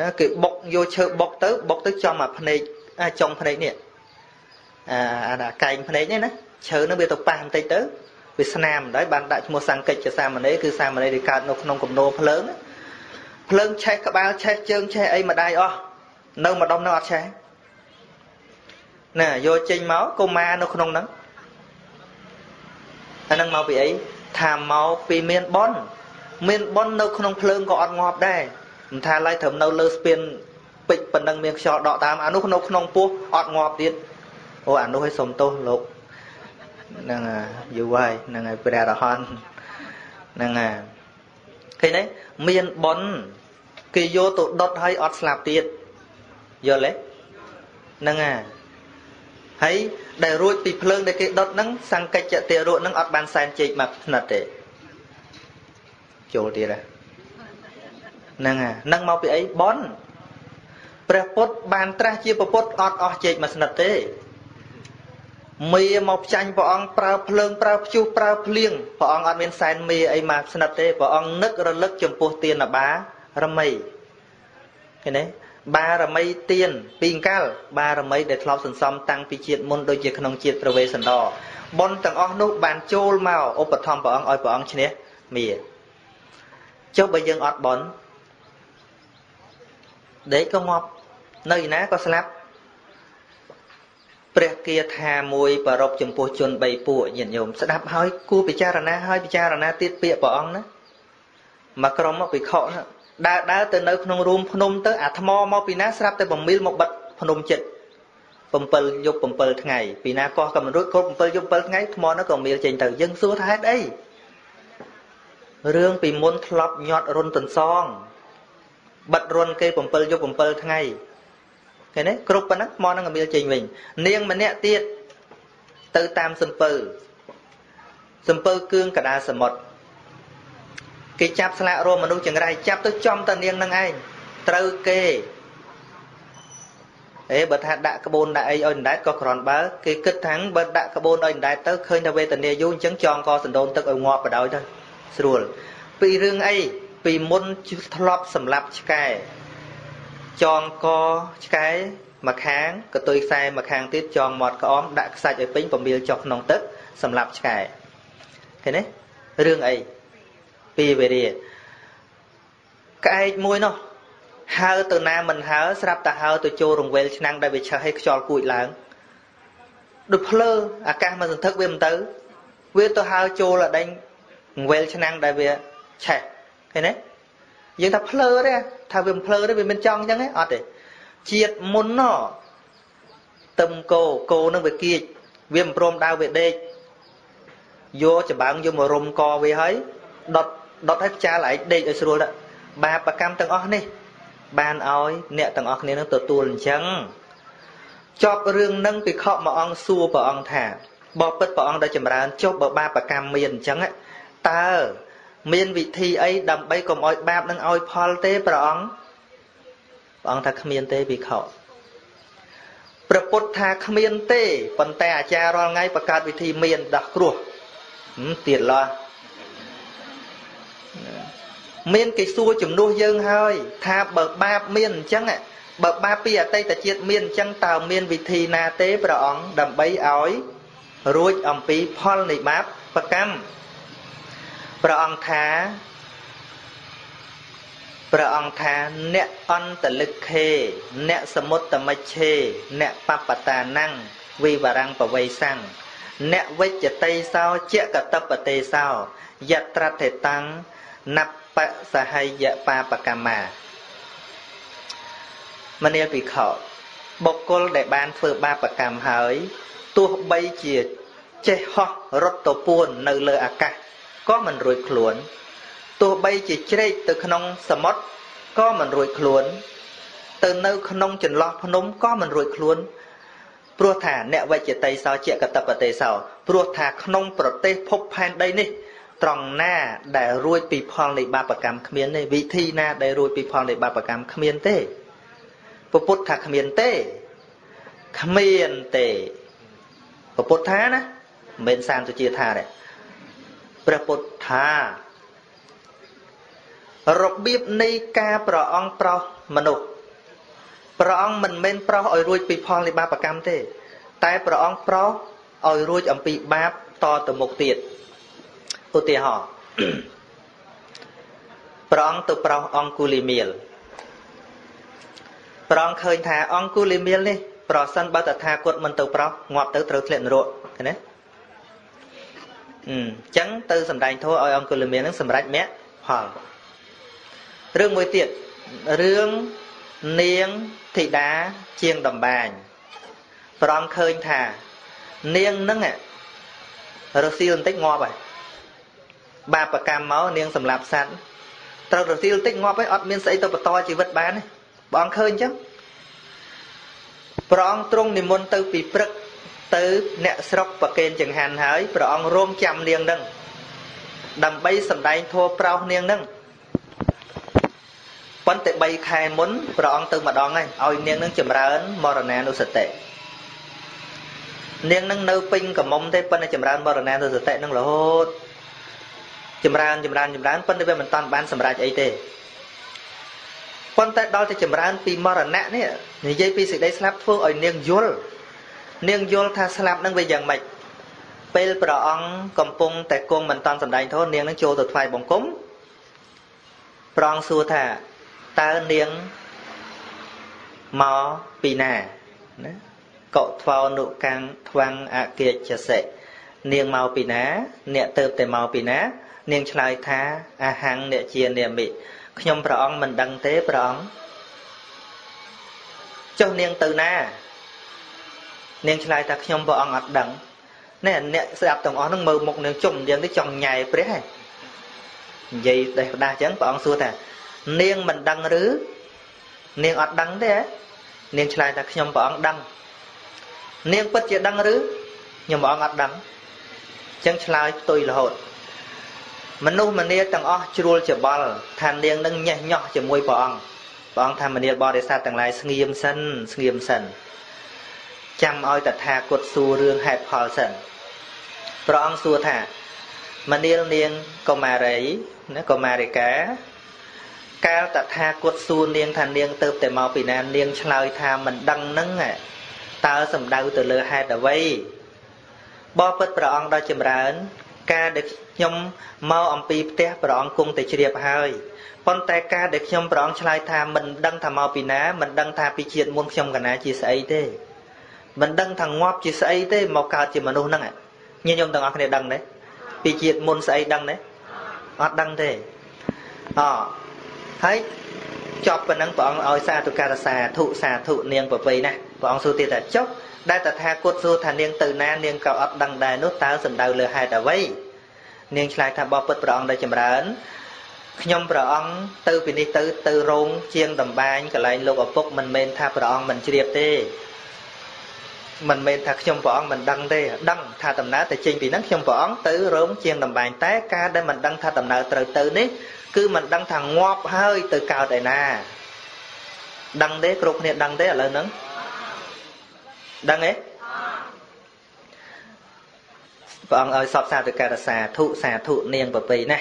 ណាគេបុកយកឈើបុកទៅបុកទៅចំអាភ្នែកអាចុងភ្នែកនេះអាអាកែងភ្នែកនេះណាឈើនឹងវាទៅប៉ះបន្តិចទៅវាស្នាមដែរបានដាក់ឈ្មោះសង្កិច្ចជាសាមណេរគឺសាមណេរដែលកើតនៅក្នុងគំនោភ្លើងភ្លើងឆេះក្បាលឆេះជើងឆេះអីម្ដាយអស់នៅម្ដុំនៅអត់ឆេះណាយកចេញមកកុមារនៅក្នុងហ្នឹងអាហ្នឹងមកពីអីថាមកពីមានប៉ុនមានប៉ុននៅក្នុងភ្លើងក៏អត់ងាប់ដែរ មិនថាឡើយត្រឹមនៅលើស្ពានពេជ្រប៉ុណ្ណឹងមានខ្យល់ដកតាមអានោះនៅក្នុងពោះអត់ងាប់ទៀតអូអានោះឲ្យសុំទោសលោកហ្នឹងយូរហើយហ្នឹងហើយព្រះរហន្តហ្នឹងហើយឃើញទេមានប៉ុនគេយកទៅដុតឲ្យអត់ស្លាប់ទៀតយល់ទេហ្នឹងហើយហើយដែលរួចពីភ្លើងដែលគេដុតហ្នឹងសង្កិច្ចតិរៈហ្នឹងអត់បានសែនជែកមកផ្និតទេចូលទៀតហ្នឹងហើយហ្នឹងមកពីអីបនព្រះពុទ្ធបានត្រាស់ជាពុទ្ធអត់អស់ជែកមកស្និតទេមីមកផ្ចាញ់ព្រះអង្គប្រើភ្លើងប្រើព្យុះប្រើភ្លៀងព្រះអង្គអត់មានសែនមីអីមកស្និតទេព្រះអង្គនឹករលឹកចំពោះទានបារមីឃើញទេបារមីទៀនពីអង្កលបារមីដែលធ្លាប់សន្សំតាំងពីជាតិមុនដូចជាក្នុងជាតិប្រវេសន្តរបុណ្យទាំងអស់នោះបានចូលមកឧបត្ថម្ភព្រះអង្គឲ្យព្រះអង្គឈ្នះមាចុះបើយើងអត់បុណ្យ ដេកក៏ងាប់នៅឯណាក៏ស្លាប់ព្រះគាថាមួយប្រពចំពោះជន3ពួកញាតិញោមស្ដាប់ហើយគួរពិចារណាហើយពិចារណាទៀតពាក្យព្រះអង្គណាមកក្រុមមកពិខុណាដើរដើរទៅនៅក្នុងរូងភ្នំទៅអាថ្មមកពីណាស្រាប់តែបំមីលមកបិទភ្នំចិត្ត7យប់7ថ្ងៃពីណាកោះក៏មិនរួចគ្រប់7យប់7ថ្ងៃថ្មនោះក៏មៀលចេញទៅយើងសួរថាហេតុអីរឿងពីមុនធ្លាប់ញាត់រុនទន្សង បិទរុនគេ7យប់7ថ្ងៃឃើញទេគ្រប់ប៉ុណ្ណឹងថ្មនឹងក៏មៀលចេញវិញ នាងម្នាក់ទៀតទៅតាមសំពៅសំពៅគឿងកដាសមុទ្រគេចាប់ស្លាករមមនុស្សចង្រៃចាប់ទៅចំតានាងនឹងឯងត្រូវគេអេបើថាដាក់ក្បូនដាក់អីឲ្យអណ្ដែតក៏គ្រាន់បើគេគិតថាបើដាក់ក្បូនឲ្យអណ្ដែតទៅឃើញថាវេទនាយូរអញ្ចឹងចងកសណ្ដូនទឹកឲ្យងាប់បដ ாய் ទៅស្រួលពីរឿងអី ពីមុនធ្លាប់សម្លាប់ឆ្កែចងកឆ្កែមួយខាងកតុយខ្សែមួយខាងទៀតចងមាត់ក្អមដាក់ខ្សាច់ឲ្យពេញប្រមៀលចុះក្នុងទឹកសម្លាប់ឆ្កែឃើញទេរឿងអីពីវេរាក្អែកមួយនោះហើទៅណាមិនហើស្រាប់តែហើទៅចូលរង្វេលឆ្នាំងដែលវាឆេះឲ្យខ្យល់គួចឡើងដូចភ្លើអាកាសមកសន្ធឹកវាមិនទៅ វាទៅហើចូលអដេញរង្វេលឆ្នាំងដែលវាឆេះ ឃើញទេយើងថាភ្លើទេថាវាមិនភ្លើទេវាមិនចង់អញ្ចឹងទេអត់ទេជាតិមុនណទឹមគោគោនឹងវាគៀចវាមិនព្រមដើរវាដេកយកចម្បាំងយកមករុំកវាហើយដុតដុតឲ្យផ្ចាលឯងដេកឲ្យស្រួលដែរបាបកម្មទាំងអស់នេះ បានឲ្យអ្នកទាំងអស់គ្នានឹងទទួលអញ្ចឹងចប់រឿងនឹងពិខុមួយអង្គសួរព្រះអង្គថាបបិទ្ធព្រះអង្គដែលចម្រើនចុះបើបាបកម្មមានអញ្ចឹងតើ មានវិធីអីដើម្បីកុំឲ្យបាបនឹងឲ្យផលទេព្រះអង្គព្រះអង្គថាគ្មានទេពិខុព្រះពុទ្ធថាគ្មានទេប៉ុន្តែអាចារ្យរាល់ថ្ងៃបង្កើតវិធីមានដោះគ្រោះទៀតឡោះមានគេសួរជំនួសយើងហើយ ថាបើបាបមានអញ្ចឹងបើបាបពីអតីតជាតិមានអញ្ចឹងតើមានវិធីណាទេព្រះអង្គដើម្បីឲ្យរួចអំពីផលនៃបាបប្រកម្ម ព្រះអង្គថាព្រះអង្គថាអ្នកអន្តលិខេអ្នកសមុត្តមិច្ឆេអ្នកបបតាណੰងវិវរੰបវៃសੰអ្នកវិជ្ជតិសោចកតបទេសោយត្រតេតាំងណបបសហយបាបកម្មាមនាលភិក្ខុបុគ្គលដែលបានធ្វើបាបកម្មហើយទោះបីជាចេះហោះរត់ទៅពួននៅលើអាកាស ក៏មិនរួចខ្លួនទោះបីជាជ្រែកទៅក្នុងសមុទ្រក៏មិនរួចខ្លួន ទៅនៅក្នុងចន្លោះភ្នំក៏មិនរួចខ្លួនព្រោះថាអ្នកវិជ្ជតិសោជាកតបទេសោព្រោះថាក្នុងប្រទេសភពផែនដីនេះ ត្រង់ណាដែលរួចពីផលនៃបាបកម្មគ្មានទេវិធីណាដែលរួចពីផលនៃបាបកម្មគ្មានទេពពុទ្ធថាគ្មានទេគ្មានទេពពុទ្ធថាណាមិនមែនសានសុជាថាទេ ព្រះពុទ្ធថារបៀបនៃការប្រអងប្រោសមនុស្សព្រះអង្គមិនមែនប្រោសឲ្យរួចពីផលនៃបាបកម្មទេ តែព្រះអង្គប្រោសឲ្យរួចអំពីបាបតទៅមុខទៀតឧទាហរណ៍ព្រះអង្គទៅប្រោសអង្គុលីមៀលព្រះអង្គឃើញថាអង្គុលីមៀលនេះប្រសិនបើតថាគតមិនទៅប្រោសងាប់ទៅត្រូវធ្លាក់នរកឃើញទេ អញ្ចឹងទៅសំដែងធម៌ឲ្យអង្គុលីមៀលនឹងសម្រេចមគ្គផលរឿងមួយទៀតរឿងនាងធីតាជាងដំបាញព្រះអង្គឃើញថា នាងនឹងរសៀលបន្តិចងាប់ហើយបាបកម្មមកនាងសម្លាប់សត្វត្រូវរសៀលបន្តិចងាប់ហើយអត់មានស្អីទៅបន្តជីវិតបានទេព្រះអង្គឃើញអញ្ចឹងព្រះអង្គទ្រង់និមន្តទៅពីព្រឹក ទៅអ្នកស្រុកប្រកេនចង្ហាន់ហើយព្រះអង្គរងចាំនាងនឹងដើម្បីសម្ដែងធម៌ប្រោសនាងនឹងប៉ុន្តែ3ខែមុនព្រះអង្គទៅម្ដងហើយឲ្យនាងនឹងចម្រើនមរណានុសតិនាងនឹងនៅពេញកមុំទេប៉ុន្តែចម្រើនមរណានុសតិនឹងរហូតចម្រើនចម្រើនចម្រើនប៉ុន្តែវាមិនតាន់បានសម្រេចអីទេប៉ុន្តែដល់តែចម្រើនពីមរណៈនេះនិយាយពីសេចក្តីស្លាប់ធ្វើឲ្យនាងយល់ នាងយល់ថាស្លាប់នឹងវាយ៉ាងម៉េចពេលព្រះអង្គកំពុងតែគង់មិនតាន់សម្ដែងធម៌នាងនឹងចូលទៅថ្វាយបង្គំព្រះអង្គសួរថាតើនាងមកពីណាណាកុថ្វោនុកាំងថ្វាំងអគាចសិនាងមកពីណា អ្នកទៅតែមកពីណា នាងឆ្លើយថាអាហੰងអ្នកជានាមិខ្ញុំព្រះអង្គមិនដឹងទេព្រះអង្គចុះនាងទៅណា នាងឆ្លើយថាខ្ញុំព្រះអង្គអត់ដឹងណែអ្នកស្ដាប់ទាំងអស់ហ្នឹងមើលមុខនាងជុំនាងនេះចង់ញ៉ែព្រះហ៎និយាយដេះផ្ដាស់អញ្ចឹងព្រះអង្គសួរថានាងមិនដឹងឬនាងអត់ដឹងទេនាងឆ្លើយថាខ្ញុំព្រះអង្គដឹងនាងពិតជាដឹងឬខ្ញុំព្រះអង្គអត់ដឹងអញ្ចឹងឆ្លើយផ្ទុយរហូតមនុស្សម្នាទាំងអស់ជ្រួលច្បល់ថានាងនឹងញេះញោះជាមួយព្រះអង្គព្រះអង្គថាមនាលបរិស័ទទាំងឡាយស្ងៀមសិនស្ងៀមសិន ចាំឲ្យតថាគតសួររឿងហេតុផលសិនព្រះអង្គសួរថាមនាលនាងកុមារីណាកុមារិកាកាលតថាគតសួរនាងថានាងទៅតែមកពីណានាងឆ្លើយថាមិនដឹងនឹងតើសំដៅទៅលើហេតុអ្វីបបិទ្ធព្រះអង្គដ៏ចម្រើនការដែលខ្ញុំមកអំពីផ្ទះព្រះអង្គគង់តែជ្រាបហើយប៉ុន្តែការដែលខ្ញុំព្រះអង្គឆ្លើយថាមិនដឹងថាមកពីណាមិនដឹងថាពីជាតិមុនខ្ញុំកណាជាស្អីទេ មិនដឹងថាងាប់ជាស្អីទេមកកើតជាមនុស្សហ្នឹងញាតិញោមទាំងអស់គ្នាដឹងទេពីជាតិមុនស្អីដឹងទេអត់ដឹងទេអហើយចប់ប៉ុណ្ណឹងព្រះអង្គឲ្យសាធុការសាធុសាធុនាងប្រពៃណាព្រះអង្គសួរទៀតថាចុះដែលតថាគតសួរថានាងទៅណានាងក៏អត់ដឹងដែរនោះតើសំដៅលើហេតុអ្វីនាងឆ្លើយថាបបពុតព្រះអង្គដែលចម្រើនខ្ញុំព្រះអង្គទៅពីនេះទៅទៅរោងជាងដំបាញកន្លែងលោកឪពុកមិនមែនថាព្រះអង្គមិនជ្រាបទេ មិនមែនថាខ្ញុំព្រះអង្គមិនដឹងទេដឹងថាដំណើរទៅចេញពីហ្នឹងខ្ញុំព្រះអង្គទៅរោងជាងដំបាញតែការដែលមិនដឹងថាដំណើរត្រូវទៅនេះគឺមិនដឹងថាងាប់ហើយទៅកើតឯណាដឹងទេគ្រប់គ្នាដឹងទេឥឡូវហ្នឹងដឹងទេព្រះអង្គឲ្យសពសាធុការសាធុសាធុនាងប្រពៃណា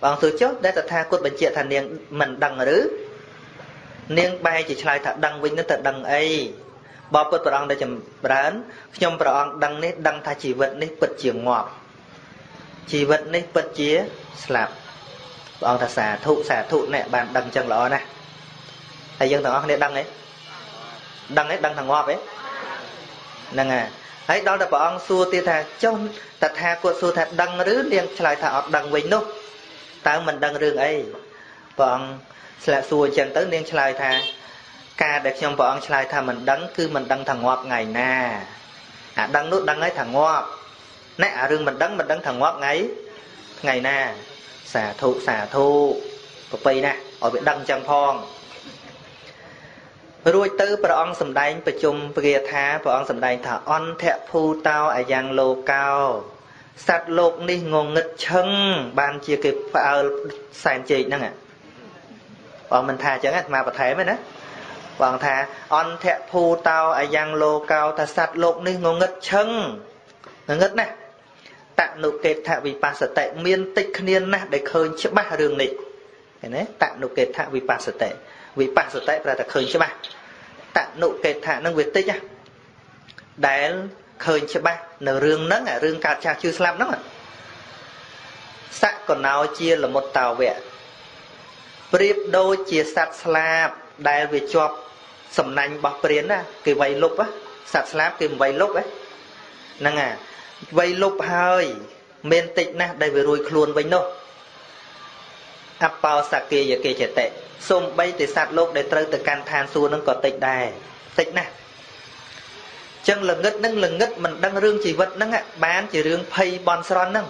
ព្រះអង្គទូចុះដែលតថាគតបញ្ជាក់ថានាងមិនដឹងឬនាងបែរជាឆ្លើយថាដឹងវិញទៅដឹងអី បបពុតព្រះអង្គដែលចម្រើនខ្ញុំព្រះអង្គដឹងនេះដឹងថាជីវិតនេះពិតជាងាប់ជីវិតនេះពិតជាស្លាប់ព្រះអង្គថាសាធុសាធុអ្នកបានដឹងចឹងល្អណាស់ហើយយើងទាំងអស់គ្នាដឹងទេដឹងទេដឹងថាងាប់ទេហ្នឹងហើយហើយដល់តែព្រះអង្គសួរទៀតថាចុះតថាគតសួរថាដឹងឬនាងឆ្លើយថាអត់ដឹងវិញនោះតើមិនដឹងរឿងអីព្រះអង្គស្លាកសួរអញ្ចឹងទៅនាងឆ្លើយថា ការដែលខ្ញុំព្រះអង្គឆ្លើយថាមិនដឹងគឺមិនដឹងថាងាប់ថ្ងៃណាអាដឹងនោះដឹងហើយថាងាប់ណែអារឿងមិនដឹងមិនដឹងថាងាប់ថ្ងៃថ្ងៃណាសាធុសាធុប្របីណាស់ឲ្យវាដឹងចឹងផងរួចទៅព្រះអង្គសម្ដែងប្រជុំព្រាថាព្រះអង្គសម្ដែងថាអន្តៈភូតោអាយ៉ាងលោកោសត្វលោកនេះងងឹតឈឹងបានជាគេផ្អើលសែនជែកហ្នឹងបងមិនថាអញ្ចឹងអាត្មាបន្ថែមណា បងថាអន្តៈភូតោអាយ៉ាងលោកោថាសត្វលោកនេះងងឹតឈឹងងងឹតណាស់តនុកេតវិបស្សតិមានតិចគ្នាណាស់ដែលឃើញច្បាស់រឿងនេះឃើញទេតនុកេថវិបស្សតិវិបស្សតិប្រែតែឃើញច្បាស់តនុកេថនឹងវាតិចដែលឃើញច្បាស់នៅរឿងហ្នឹងរឿងកើតចាស់ជឿស្លាប់ហ្នឹងសកណោជាលមុតតាវៈប្រៀបដូចជាសត្វស្លាបដែលវាជាប់ សំណាញ់របស់ព្រានណាគេវាយលុបសត្វស្លាបគេមិនវាយលុបហ្នឹងអាវាយលុបហើយមានតិចណាស់ដែលវារួយខ្លួនវិញនោះអបោសកេយកេចតិសំបីតែសត្វលោកដែលត្រូវទៅកាន់ឋានសួគ៌នឹងក៏តិចដែរតិចណាស់ចឹងល្ងឹតនឹងល្ងឹតមិនដឹងរឿងជីវិតហ្នឹងបានជារឿងភ័យបន់ស្រន់ហ្នឹង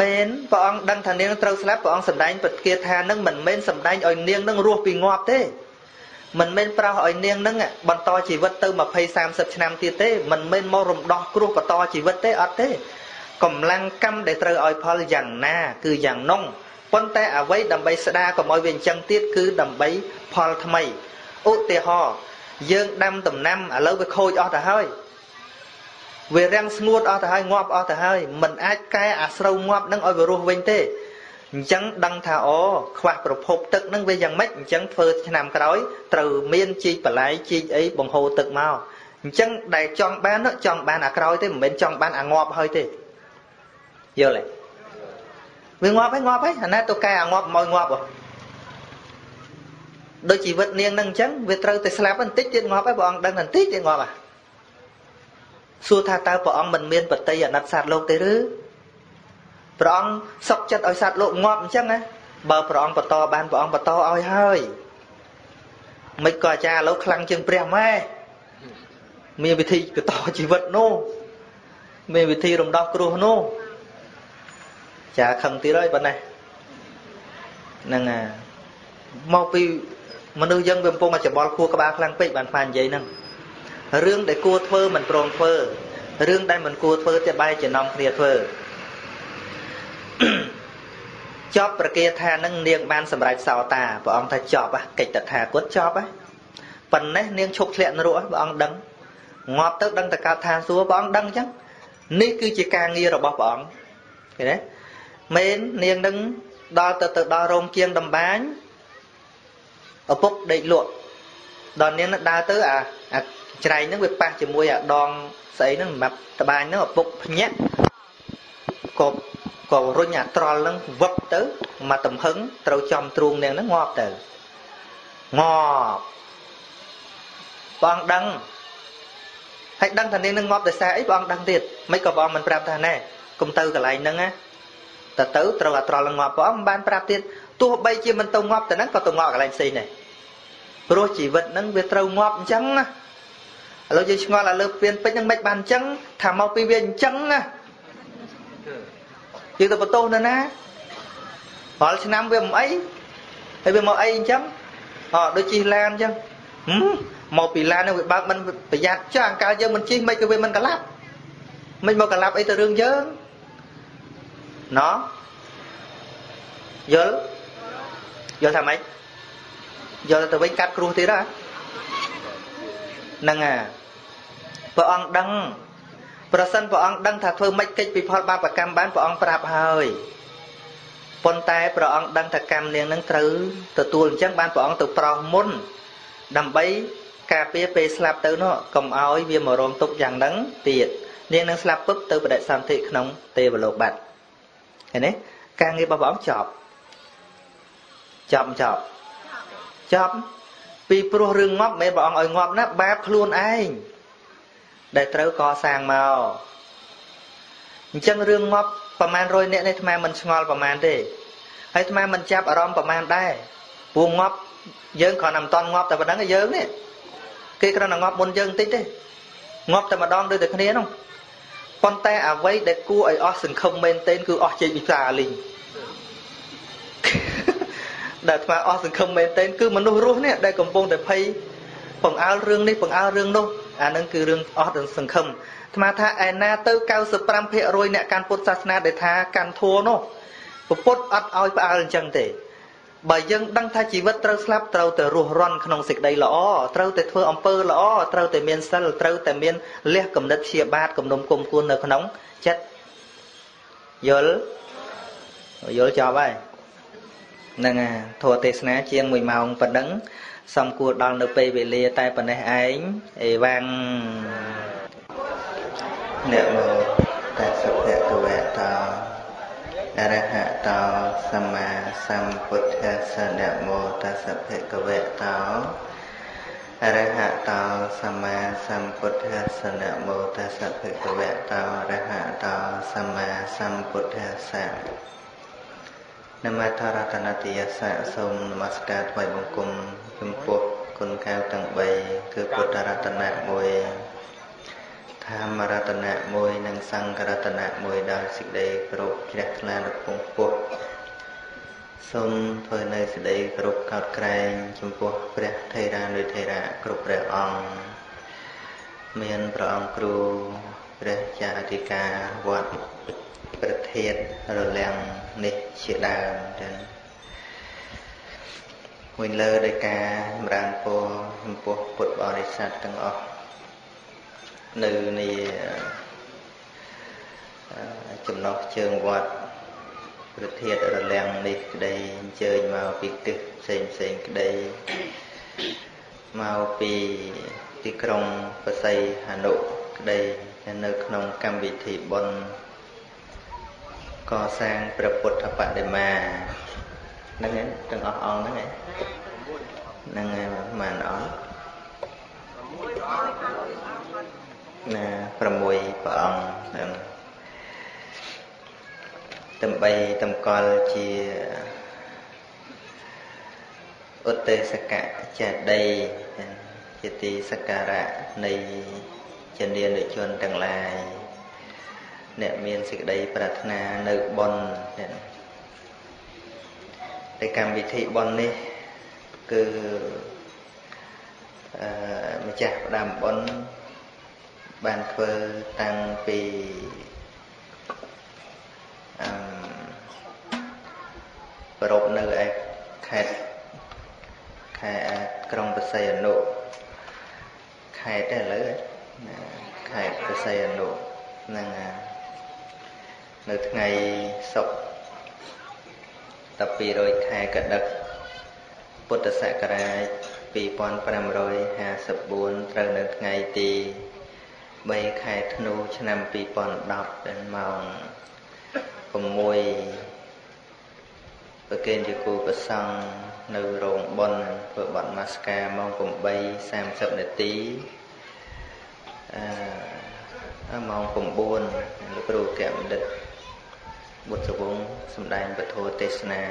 មែនព្រះអង្គដឹងថានាងត្រូវស្លាប់ព្រះអង្គសម្ដែងពធាថានឹងមិនមែនសម្ដែងឲ្យនាងនឹងរស់ពីងាប់ទេ មិនមែនប្រោសឲ្យនាងនឹងបន្តជីវិតទៅ20 30ឆ្នាំទៀតទេមិនមែនមករំដោះគ្រោះបន្តជីវិតទេអត់ទេកម្លាំងកម្មដែលត្រូវឲ្យផលយ៉ាងណា គឺយ៉ាងនោះប៉ុន្តែអ្វីដើម្បីស្ដារកុំឲ្យវាអញ្ចឹងទៀតគឺដើម្បីផលថ្មីឧទាហរណ៍យើងដាំដំណាំឥឡូវវាខូចអស់ទៅហើយវារាំងស្ងួតអស់ទៅហើយងាប់អស់ទៅហើយมันអាចកែអាស្រូវងាប់នឹងឲ្យវារស់វិញទេ អញ្ចឹងដឹងថាអូខ្វះប្រភពទឹកនឹងវាយ៉ាងម៉េចអញ្ចឹងធ្វើឆ្នាំក្រោយត្រូវមានជីកបលាយជីកអីបង្ហូរទឹកមកអញ្ចឹងដែលចង់បានចង់បានអាក្រោយទេមិនមែនចង់បានអាងាប់ហើយទេយល់ទេវាងាប់ហើយងាប់ហើយអាណាទៅកែអាងាប់មកងាប់ហ៎ដូចជីវិតនាងនឹងអញ្ចឹងវាត្រូវតែស្លាប់បន្តិចទៀតងាប់ហើយព្រះអង្គដឹងបន្តិចទៀតងាប់ហ่ะសួរថាតើព្រះអង្គមិនមានបតីអាណិតសត្វលោកទេឬ ព្រះអង្គសុខចិត្តឲ្យសត្វលោកងាប់អញ្ចឹងណាបើព្រះអង្គបន្តបានព្រះអង្គបន្តឲ្យហើយមិនក៏អាចារ្យឥឡូវខ្លាំងជាងព្រះម៉ែមានវិធីបន្តជីវិតនោះមានវិធីរំដោះគ្រោះនោះចាខឹងទៀតហើយប៉ុណ្ណេះហ្នឹងអាមកពីមនុស្សយើងវាកំពុងតែច្បល់ខួរក្បាលខ្លាំងពេកបានផ្លានិយាយហ្នឹងរឿងដែលគួរធ្វើមិនព្រមធ្វើរឿងដែលមិនគួរធ្វើតែបែរជានាំគ្នាធ្វើ ចប់ប្រកាសថានឹងនាងបានសម្រេចសោតាព្រះអង្គថាចប់កិច្ចតថាគតចប់ប៉ុណ្ណេះនាងឈប់ធ្លាក់នរកព្រះអង្គដឹងងាប់ទៅដឹងតែកើតឋានសួគ៌ព្រះអង្គដឹងអញ្ចឹងនេះគឺជាការងាររបស់ព្រះអង្គឃើញទេមែននាងនឹងដល់ទៅទៅដល់រោងគៀងដំបាញឪពុកដេកលក់ដល់នាងនឹងដើរទៅអាអាច្រែងហ្នឹងវាប៉ះជាមួយអាដងស្អីហ្នឹងសម្រាប់ត្បាញហ្នឹងឪពុកភ្ញាក់ក៏ ក៏រុញអាត្រល់ហ្នឹងវឹបទៅមកទំហឹងត្រូវចំទ្រូងនាងហ្នឹងងាប់ទៅងាប់បងដឹងហើយដឹងថានាងនឹងងាប់ដោយសារអីបងដឹងទៀតមិនក៏បងមិនប្រាប់ថាណែកុំទៅកន្លែងហ្នឹងណាទៅទៅត្រូវអាត្រល់ងាប់បងមិនបានប្រាប់ទៀតទោះបីជាមិនទៅងាប់ទៅហ្នឹងក៏ទៅងាប់កន្លែងផ្សេងដែរព្រោះជីវិតហ្នឹងវាត្រូវងាប់អញ្ចឹងណាឥឡូវយើងឆ្ងល់ឲ្យលើពៀនពេជ្រហ្នឹងមិនបានអញ្ចឹងថាមកពីវាអញ្ចឹងណា យើងទៅបន្ទោសនៅណារាល់ឆ្នាំវាមិនអីហើយវាមកអីអញ្ចឹងអដូចជិះឡានអញ្ចឹងមកពីឡានហ្នឹងវាបើកមិនប្រយ័ត្នចាអង្កលយើងមិនជិះមិនក៏វាមិនកលាប់មិនមកកលាប់អីទៅរឿងយើងណោះយល់យល់ថាម៉េចយល់ទៅវិញកាត់គ្រោះទៀតហ៎ហ្នឹងអាព្រះអង្គដឹង ប្រសិនព្រះអង្គដឹងថាធ្វើម៉េចកិច្ចពីផលបាបកម្មបានព្រះអង្គប្រាប់ហើយប៉ុន្តែព្រះអង្គដឹងថាកម្មនាងនឹងត្រូវទទួលអញ្ចឹងបានព្រះអង្គទៅប្រោសមុន ដើម្បីការពារពេលស្លាប់ទៅនោះកុំឲ្យវាមករងទុកយ៉ាងហ្នឹងទៀតនាងនឹងស្លាប់ពឹបទៅបដិសន្ធិក្នុងទេវលោកបាត់ឃើញទេការងាររបស់ព្រះអង្គចប់ចប់ចប់ចប់ពីព្រោះរឿងងាប់មិនព្រះអង្គឲ្យងាប់ណាបាបខ្លួនឯង ដែលត្រូវកសាងមកអញ្ចឹងរឿងងាប់ប្រមាណ100នាក់នេះអាត្មាមិនឆ្ងល់ប្រមាណទេហើយអាត្មាមិនចាប់អារម្មណ៍ប្រមាណដែរព្រោះងាប់យើងគ្រាន់តែមិនតន់ងាប់តែប៉ុណ្្នឹងយើងនេះគេគ្រាន់តែងាប់មុនយើងបន្តិចទេងាប់តែម្ដងដូចតែគ្នានោះប៉ុន្តែអ្វីដែលគួរឲ្យអស់សង្ឃឹមមែនទែនគឺអស់ជ័យវិសាលីងដែលថ្មអស់សង្ឃឹមមែនទែនគឺមនុស្សរស់នេះដែលកំពុងតែភ័យបង្អើលរឿងនេះបង្អើលរឿងនោះ អានឹងគឺរឿងអស់ដល់សង្ឃឹមថ្មថាឯណាទៅ95%អ្នកកាន់ពុទ្ធសាសនាដែលថាកាន់ធัวនោះពុទ្ធអត់ឲ្យផ្អើលអញ្ចឹងទេបើយើងដឹងថាជីវិតត្រូវស្លាប់ត្រូវតែរស់រាន់ក្នុងសេចក្តីល្អត្រូវតែធ្វើអំពើល្អត្រូវតែមានសិលត្រូវតែមានលះគំនិតជាបាតគំនុំគុំគួននៅក្នុងចិត្តយល់យល់ចប់ហើយ ហ្នឹងហើយធម៌ទេសនាជាង1ម៉ោងប៉ុណ្ណឹងសំគួរដល់នៅពេលវេលាតែប៉ុណ្ណេះឯងអេវ៉ាំងអ្នកមកតែសុភគវៈតោអរហតោសម្មាសម្ពុទ្ធស្សនមោតសភគវៈតោអរហតោសម្មាសម្ពុទ្ធស្សនមោតសភគវៈតោអរហតោសម្មាសម្ពុទ្ធស្ស នមថរតនតិយស័កសូមនមស្ការថ្វាយបង្គំចំពោះគុណកៅទាំង3គឺពុទ្ធរតនៈ1ធម្មរតនៈ1និងសង្ឃរតនៈ1ដោយសេចក្តីគោរពជ្រះថ្លាដល់ពងពោះសូមធ្វើនៅសេចក្តីគោរពកោតក្រែង ចំពោះព្រះថេរានុថេរៈគ្រប់ព្រះអង្គមានព្រះអង្គគ្រូព្រះចាអធិការវត្ត ប្រធានរលាំងនេះជាដើមចឹងវិញលើដោយការចម្រើនពរចំពោះពុទ្ធបរិស័ទទាំងអស់នៅនេះចំណោះជើងវត្តប្រធានរលាំងនេះក្តីអញ្ជើញមកពីទិសផ្សេងផ្សេងក្តីមកពីទីក្រុងបសីហនុក្តីនៅក្នុងកម្មវិធីបុណ្យ កសាងព្រះពុទ្ធបដិមាហ្នឹងឯងទាំងអស់អង្គហ្នឹងឯងហ្នឹងឯងប៉ុន្មានអង្គណា6ព្រះអង្គហ្នឹងដើម្បីតម្កល់ជាឧត្តេសកៈចេតីជាទីសក្ការៈនៃជានានុជនទាំងឡាយ អ្នកមានសេចក្តីប្រាថ្នានៅបុណ្យតែកម្មវិធីបុណ្យនេះគឺអឺម្ចាស់ផ្ដាំបុណ្យបានធ្វើតាំងពីអឺប្រពនៅឯខេត្តខេត្តក្រុងបរសៃអនុខេត្តទេឥឡូវខេត្តបរសៃអនុហ្នឹង នៅថ្ងៃសុក្រ1200ខែកដិកពុទ្ធសករាជ2554ត្រូវនៅថ្ងៃទី3ខែធ្នូឆ្នាំ2010ដល់ម៉ោង6ប្រគេនជាគូប្រសង់នៅរោងបុណ្យធ្វើបទមាសការម៉ោង8:30នាទីអឺម៉ោង9លោកគ្រូកែបណ្ឌិត បុត្រវងសំដែងពធទេសនា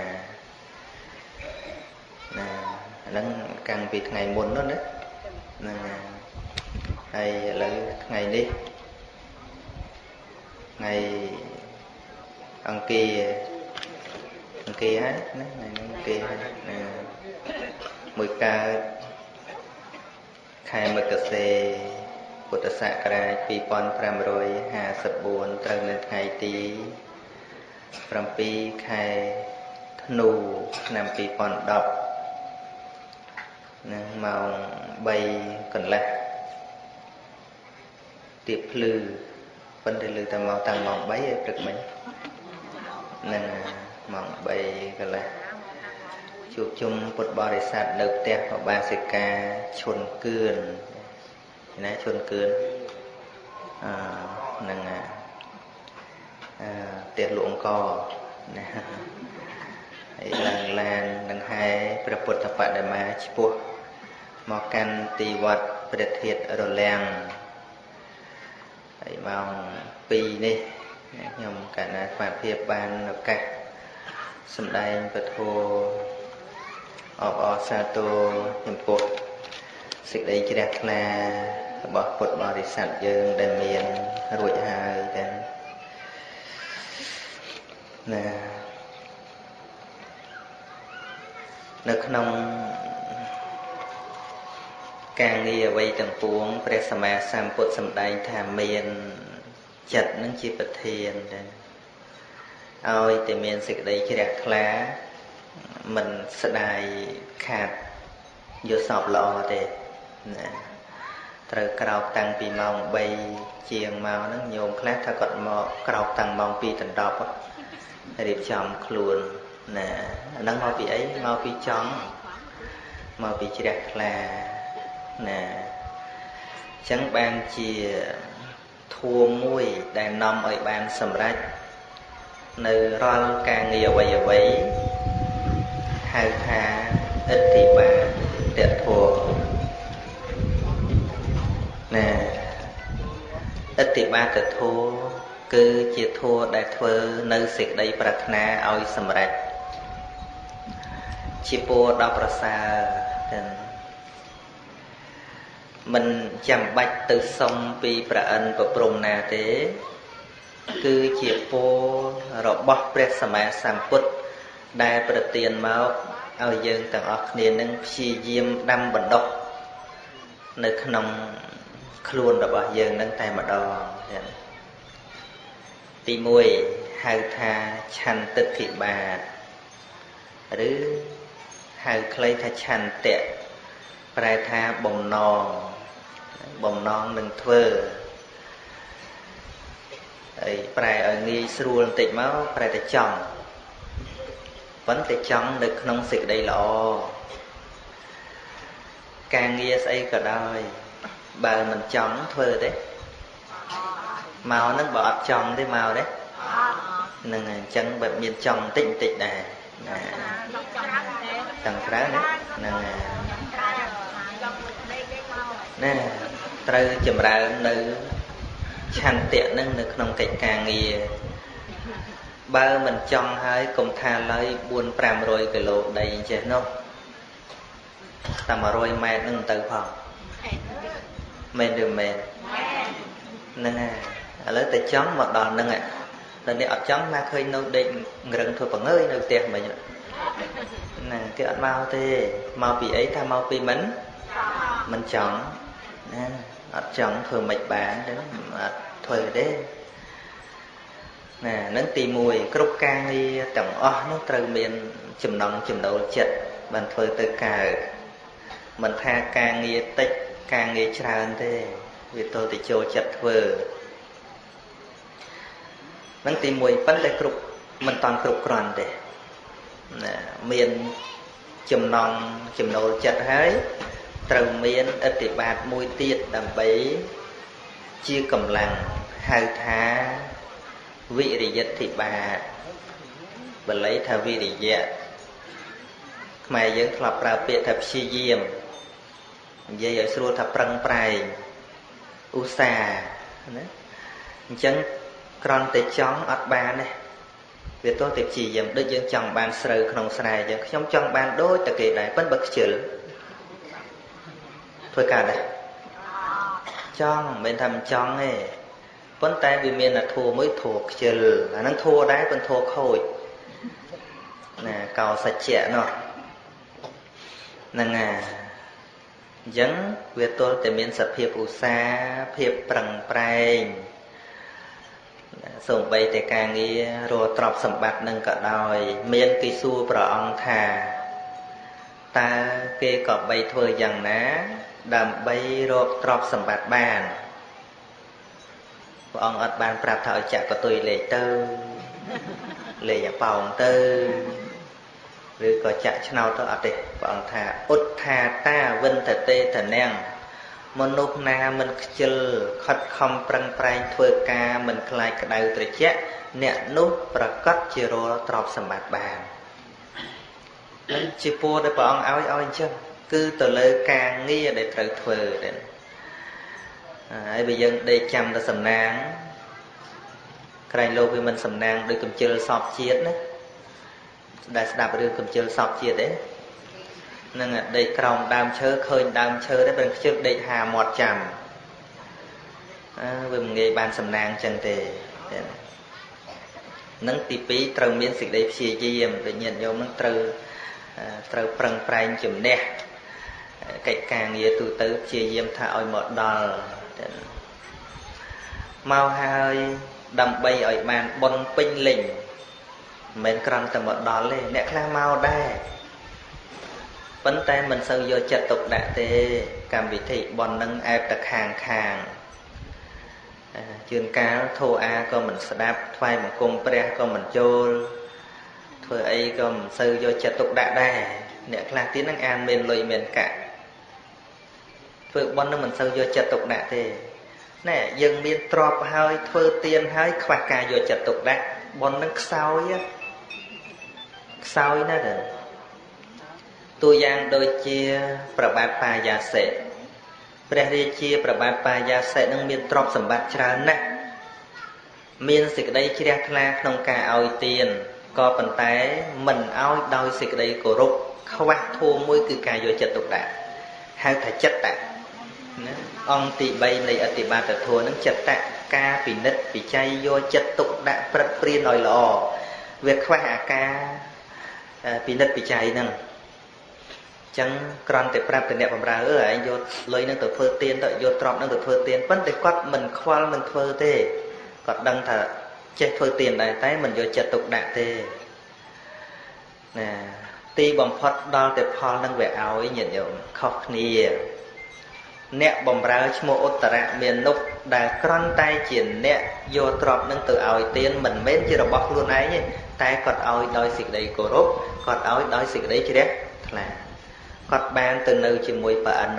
ណាអាហ្នឹងកាំងពីថ្ងៃមុននោះណាណាហើយឥឡូវថ្ងៃនេះថ្ងៃអង្គារអង្គារហើយណាថ្ងៃនេះអង្គារហើយណាមួយកើតខែមករាពុទ្ធសករាជ2554ត្រូវនៅថ្ងៃទី 7ខែធ្នូឆ្នាំ2010នឹងម៉ោង3កន្លះទៀបភ្លឺប៉ុន្តែលើតែមកតាំងម៉ោង3ឯព្រឹកមិញនឹងម៉ោង3កន្លះជួបជុំពុទ្ធបរិស័ទនៅផ្ទះឧបាសិកាឈុនគឿនណាឈុនគឿនអឺនឹង ផ្ទះលក់អង្គណាហើយឡើងឡានដង្ហែព្រះពុទ្ធបដិមាឆ្ពោះមកកាន់ទីវត្តព្រះធាតុរលាំងហើយម៉ោង2នេះខ្ញុំកណាស្មារតីបានឱកាសសម្ដែងពធអបអរសាទរចំពោះសេចក្តីជ្រះថ្លារបស់ពុទ្ធបរិស័ទយើងដែលមានរួចហើយទាំង ណានៅក្នុងការងារអ្វីទាំងពួងព្រះសម្មាសម្ពុទ្ធសម្ដែងថាមានចិត្តនឹងជាប្រធានដែរឲ្យតែមានសេចក្តីជ្រះថ្លាមិនស្ដាយខាតយកសពល្អទេណាត្រូវក្រោកតាំងពីម៉ោង3ជាងមកហ្នឹងញោមខ្លះថាគាត់មកក្រោកតាំងម៉ោង2ដណ្ដប់ រៀបចំខ្លួន ណាអាហ្នឹងមកពីអីមកពីចង់មកពីជ្រះថ្លាណាអញ្ចឹងបានជាធัวមួយដែលនាំឲ្យបានសម្រេចនៅរាល់ការងារអ្វីអ្វីហៅថាអិទ្ធិបាតធัวណាអិទ្ធិបាតធัว គឺជាធัวដែលធ្វើនៅសេចក្តីប្រាថ្នាឲ្យសម្រេចជាពរដល់ប្រសើរទាំងមិនចាំបាច់ទៅសុំពីព្រះអិនប្រព្រំណាទេ គឺជាពររបស់ព្រះសម្មាសម្ពុទ្ធដែលប្រទានមកឲ្យយើងទាំងអស់គ្នានឹងព្យាយាមដាំបណ្ដុះនៅក្នុងខ្លួនរបស់យើងនឹងតែម្ដងចឹង ទី1ហៅថាឆន្ទិដ្ឋិបាតឬហៅខ្លីថាឆន្ទៈប្រែថាបំណងបំណងនឹងធ្វើហើយប្រែឲ្យងាយស្រួលបន្តិចមកប្រែតែចង់ប៉ុន្តែចង់នៅក្នុងសេចក្តីល្អការងារស្អីក៏ដោយបើមិនចង់ធ្វើទេ មកហ្នឹងបើអត់ចង់ទេមកទេហ្នឹងហើយអញ្ចឹងបើមានចង់បន្តិចបន្តិចដែរណាចង់ច្រើនណាហ្នឹងហើយណាត្រូវចម្រើននៅឆន្ទៈនឹងនៅក្នុងកិច្ចការងារបើមិនចង់ហើយកុំថាឡើយ4 500គីឡូដីអញ្ចេះនោះតែ100ម៉ែត្រនឹងទៅផងមែនឬមែនហ្នឹងហើយ ឥឡូវតែចង់មកដល់ហ្នឹងតែនេះអត់ចង់មកឃើញនៅដេកងរឹងធ្វើបង្ើយនៅផ្ទះមិញណាគេអត់មកទេមកពីអីថាមកពីមិនមិនចង់ណាអត់ចង់ធ្វើមិនបានទេអត់ធ្វើទេណានឹងទី1គ្រប់ការងារទាំងអស់នោះត្រូវមានចំណងចំណូលចិត្តបានធ្វើទៅកើតមិនថាការងារតិចការងារច្រើនទេវាទល់តែចូលចិត្តធ្វើ នឹងទី1ប៉ុន្តែគ្រប់មិនតាន់គ្រប់គ្រាន់ទេណាមានចំណងចំណូលចិត្តហើយត្រូវមានអតិបាតមួយទៀតដើម្បីជាកម្លាំងហៅថាវិរិយតិបាតបល័យថាវិរិយៈខ្មែរយើងធ្លាប់ប្រើពាក្យថាព្យាយាមនិយាយឲ្យស្រួលថាប្រឹងប្រែងឧស្សាហ៍ណាអញ្ចឹង ក្រំតែចង់អត់បានទេវាទោះតែព្យាយាមដូចយើងចង់បានស្រូវក្នុងស្រែយើងខ្ញុំចង់បានដូចតែគេដែរប៉ុន្តែបើខ្ជិលធ្វើការដែរចង់មិនមែនថាមិនចង់ទេប៉ុន្តែវាមានអាធัวមួយធัวខ្ជិលអាហ្នឹងធัวដែរប៉ុន្តែធัวខូចណាកោសច្ចៈនោះហ្នឹងណាអញ្ចឹងវាទល់តែមានសភាពឧស្សាហ៍ភាពប្រឹងប្រែង សូម្បីតែការងាររកទ្រព្យសម្បត្តិនឹងក៏ដោយ មានគេសួរព្រះអង្គថាតើគេក៏បីធ្វើយ៉ាងណា ដើម្បីរកទ្រព្យសម្បត្តិបានព្រះអង្គអត់បានប្រាប់ថាឲ្យចាក់កតុយលេខទៅលេខអាប៉ោងទៅឬក៏ចាក់ឆ្នោតទៅអត់ទេព្រះអង្គថាឧទ្ថាតាវិនតតេតនាំង មនុស្សណាមិនខ្ជិលខិតខំប្រឹងប្រែងធ្វើការមិនខ្លាចក្តៅត្រជាក់អ្នកនោះប្រកាសជារលទ្រព្យសម្បត្តិបាននឹងជាពរដែលព្រះអង្គឲ្យឲ្យអញ្ចឹងគឺទៅលើការងារដែលត្រូវធ្វើទេហើយបើយើងដេកចាំទៅសំណាងក្រែងលោកវាមិនសំណាងដោយកំជិលសពជាតិណាដែលស្ដាប់រឿងកំជិលសពជាតិទេ នឹងដេកក្រោមដើមឈើឃើញដើមឈើទេបើខ្ជិលដេកហាមាត់ចាំអើវាមិនងាយបានសំណាងចឹងទេនឹងទី2ត្រូវមានសេចក្តីព្យាយាមដូចញាតិញោមនឹងត្រូវត្រូវប្រឹងប្រែងជំនះកិច្ចការងារទូទៅព្យាយាមថាឲ្យមកដល់មកហើយដើម្បីឲ្យបានបុណ្យពេញលេញមិនមែនគ្រាន់តែមកដល់ទេអ្នកខ្លះមកដែរ ប៉ុន្តែមិនសូវយកចិត្តទុកដាក់ទេ កម្មវិធីបន់នឹងអែបតែខាងខាងជួនកាលធោអាក៏មិនស្ដាប់ថ្វាយបង្គំព្រះក៏មិនចូលធ្វើអីក៏មិនសូវយកចិត្តទុកដាក់ដែរអ្នកខ្លះទៀតនឹងអានមានលុយមានកាក់ធ្វើបន់នឹងមិនសូវយកចិត្តទុកដាក់ទេណែយើងមានទ្រពហើយធ្វើទៀនហើយខ្វះការយកចិត្តទុកដាក់បន់នឹងខ្សោយខ្សោយណាស់ទៅ តួយ៉ាងដូចជាប្របាទបាយាសិព្រះរាជាប្របាទបាយាសិនឹងមានទ្រព្យសម្បត្តិច្រើនណាស់មានសេចក្តីជ្រះថ្លាក្នុងការឲ្យទានក៏ប៉ុន្តែមិនឲ្យដោយសេចក្តីគោរពខ្វះធម៌មួយគឺការយកចិត្តទុកដាក់ហៅថាចិត្តតណាអង្គទី3នៃអតិបាតធម៌នឹងចិត្តតការពិនិត្យពិច័យយកចិត្តទុកដាក់ព្រឹកព្រៀនឲ្យល្អវាខ្វះអាការពិនិត្យពិច័យហ្នឹង ចឹងក្រំតែប្រាប់ទៅអ្នកបំរើអើឯងយកលុយហ្នឹងទៅធ្វើទៀនទៅយកទ្រព្យហ្នឹងទៅធ្វើទៀនប៉ុន្តែគាត់មិនខ្វល់នឹងធ្វើទេគាត់ដឹងថាចេះធ្វើទៀនដែរតែមិនយកចិត្តទុកដាក់ទេណាទីបំផុតដល់តែផលនឹងវាឲ្យញាតិញោមខុសគ្នា អ្នកបំរើឈ្មោះឧត្តរមាននុដែលក្រន់តែជាអ្នកយកទ្រព្យនឹងទៅឲ្យទានមិនមែនជារបស់ខ្លួនឯងទេតែគាត់ឲ្យដោយសេចក្តីគោរពគាត់ឲ្យដោយសេចក្តីជ្រះថ្លា គាត់បានទៅនៅជាមួយប្រអិន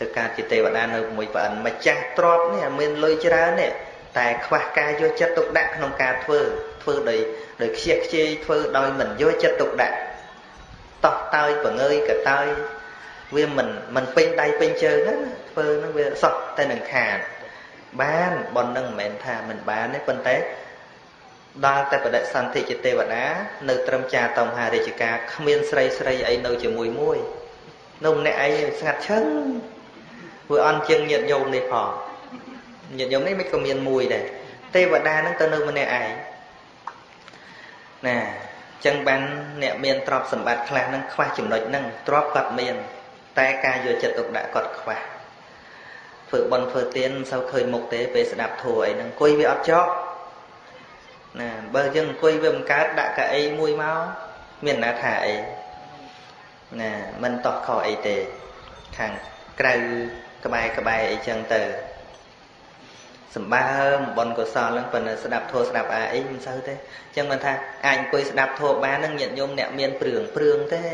ទៅកើតជាទេវតានៅជាមួយប្រអិនម្ចាស់ទ្រព្យនេះមានលុយច្រើននេះតែខ្វះការយកចិត្តទុកដាក់ក្នុងការធ្វើធ្វើដោយដោយខ្ជិះខ្ជាយធ្វើដោយមិនយកចិត្តទុកដាក់តោះតើយបង្ើយកតើយវាមិនមិនពេញដៃពេញជើងណាធ្វើហ្នឹងវាសោះតែនឹងខាតបានប៉ុននឹងមិនមែនថាមិនបានទេប៉ុន្តែ ដល់តែបដិសន្ធិជាទេវតានៅត្រឹមចាតមហារាជការគ្មានស្រីស្រីអីនៅជាមួយមួយនៅម្នាក់ឯងស្ងាត់ឈឹងធ្វើអន់ជាងញាតញោមនេះផងញាតិញោមនេះមិនក៏មានមួយដែរទេវតានឹងទៅនៅម្នាក់ឯងណាចឹងបានអ្នកមានទ្រព្យសម្បត្តិខ្លះនឹងខ្វះចំណុចហ្នឹងទ្រព្យគាត់មាន តែការយកចិត្តទុកដាក់គាត់ខ្វះធ្វើបន់ធ្វើទានមិនសូវឃើញមុខទេពេលស្ដាប់ធัวអីហ្នឹងអង្គុយវាអត់ចប់ ណាបើយើងអង្គុយវាមិនកើតដាក់កៅអីមួយមកមានណាថាអីណាមិនតោះខអីទេខាងក្រៅក្បែរក្បែរអីចឹងទៅសម្បើមបនកុសលហ្នឹងប៉ុន្តែស្ដាប់ធម៌ស្ដាប់អាអីមិនសូវទេអញ្ចឹងមិនថាអាចអង្គុយស្ដាប់ធម៌បានហ្នឹងញាតិញោមអ្នកមានព្រឿងព្រឿងទេ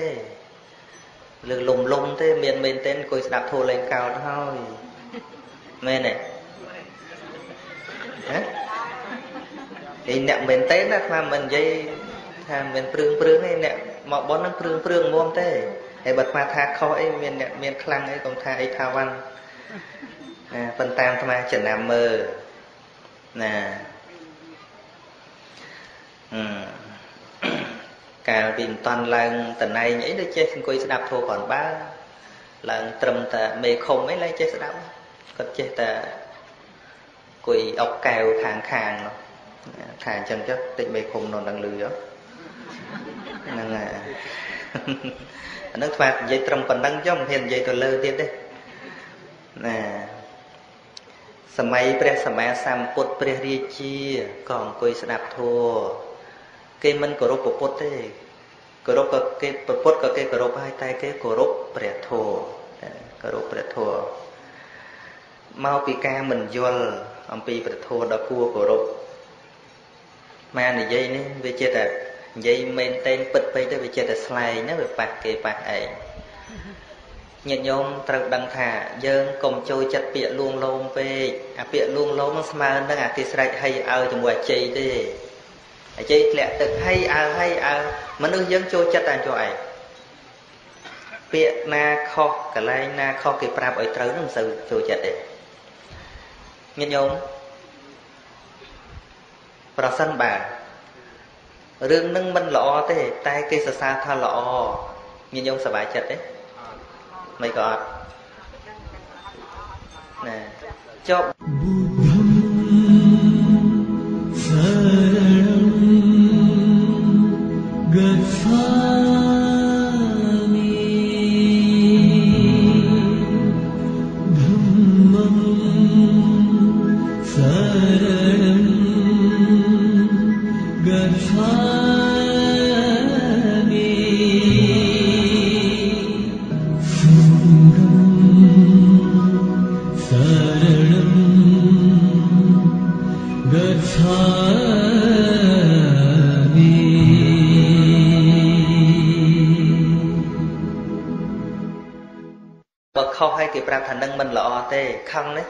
លើលំលំទេមានមែនទេអង្គុយស្ដាប់ធម៌លេងកោតហើយមែនទេហ៎ ឯអ្នកមែនទេណាថាមិននិយាយថាមានព្រឿងព្រឿងទេអ្នកមកប៉ុនហ្នឹងព្រឿងព្រឿងមុំទេហើយបើថាថាខុសអីមានអ្នកមានខ្លាំងអីកុំថាអីថាវ៉ាន់ណាប៉ុន្តែអាត្មាចំណាំមើលណាអឺកាលពីមិនតាន់ឡើងតណែងអីដូចចេះអង្គុយស្ដាប់ធម៌គ្រាន់បើឡើងត្រឹមតែមេឃុំអីឡើងចេះស្ដាប់គាត់ចេះតែអង្គុយអុកកែវខាងខាងនោះ ថាអញ្ចឹងចុះតិចមេឃុំនោះនឹងលឺហ្នឹងអាហ្នឹងស្វានិយាយត្រឹមប៉ុណ្្នឹងចុះមិនហ៊ាននិយាយទៅលើទៀតទេណាសម័យព្រះសម្មាសម្ពុទ្ធព្រះរាជាក៏អង្គុយស្ដាប់ធម៌គេមិនគោរពពុទ្ធទេគោរពក៏គេពុទ្ធក៏គេគោរពហើយតែគេគោរពព្រះធម៌គោរពព្រះធម៌មកពីការមិនយល់អំពីព្រះធម៌ដ៏គួរគោរព មកនិយាយនេះវាជាតែនិយាយមែនតែនពិតពេកទៅវាជាតែស្លែងណាវាប៉ះគេប៉ះឯងញាតិញោមត្រូវដឹងថាយើងកុំចូលចិត្តពាក្យលួងលោមពេកអាពាក្យលួងលោមស្មើនឹងអាគេស្រែកហីអើជាមួយអាជ័យទេអាជ័យធ្លាក់ទឹកហីអើហីអើមនុស្សយើងចូលចិត្តតែចូលឯងពាក្យណាខុសកន្លែងណាខុសគេប្រាប់ឲ្យត្រូវនឹងមិនសូវចូលចិត្តទេញាតិញោម ប្រសិនបើរឿងនឹងមិនល្អទេ តែគេសរសើរថាល្អញាតិញោមសប្បាយចិត្តទេមិនក៏អត់ណែច ប់ុសហើយគេប្រាប់ថានឹងមិនល្អទេខឹងទេ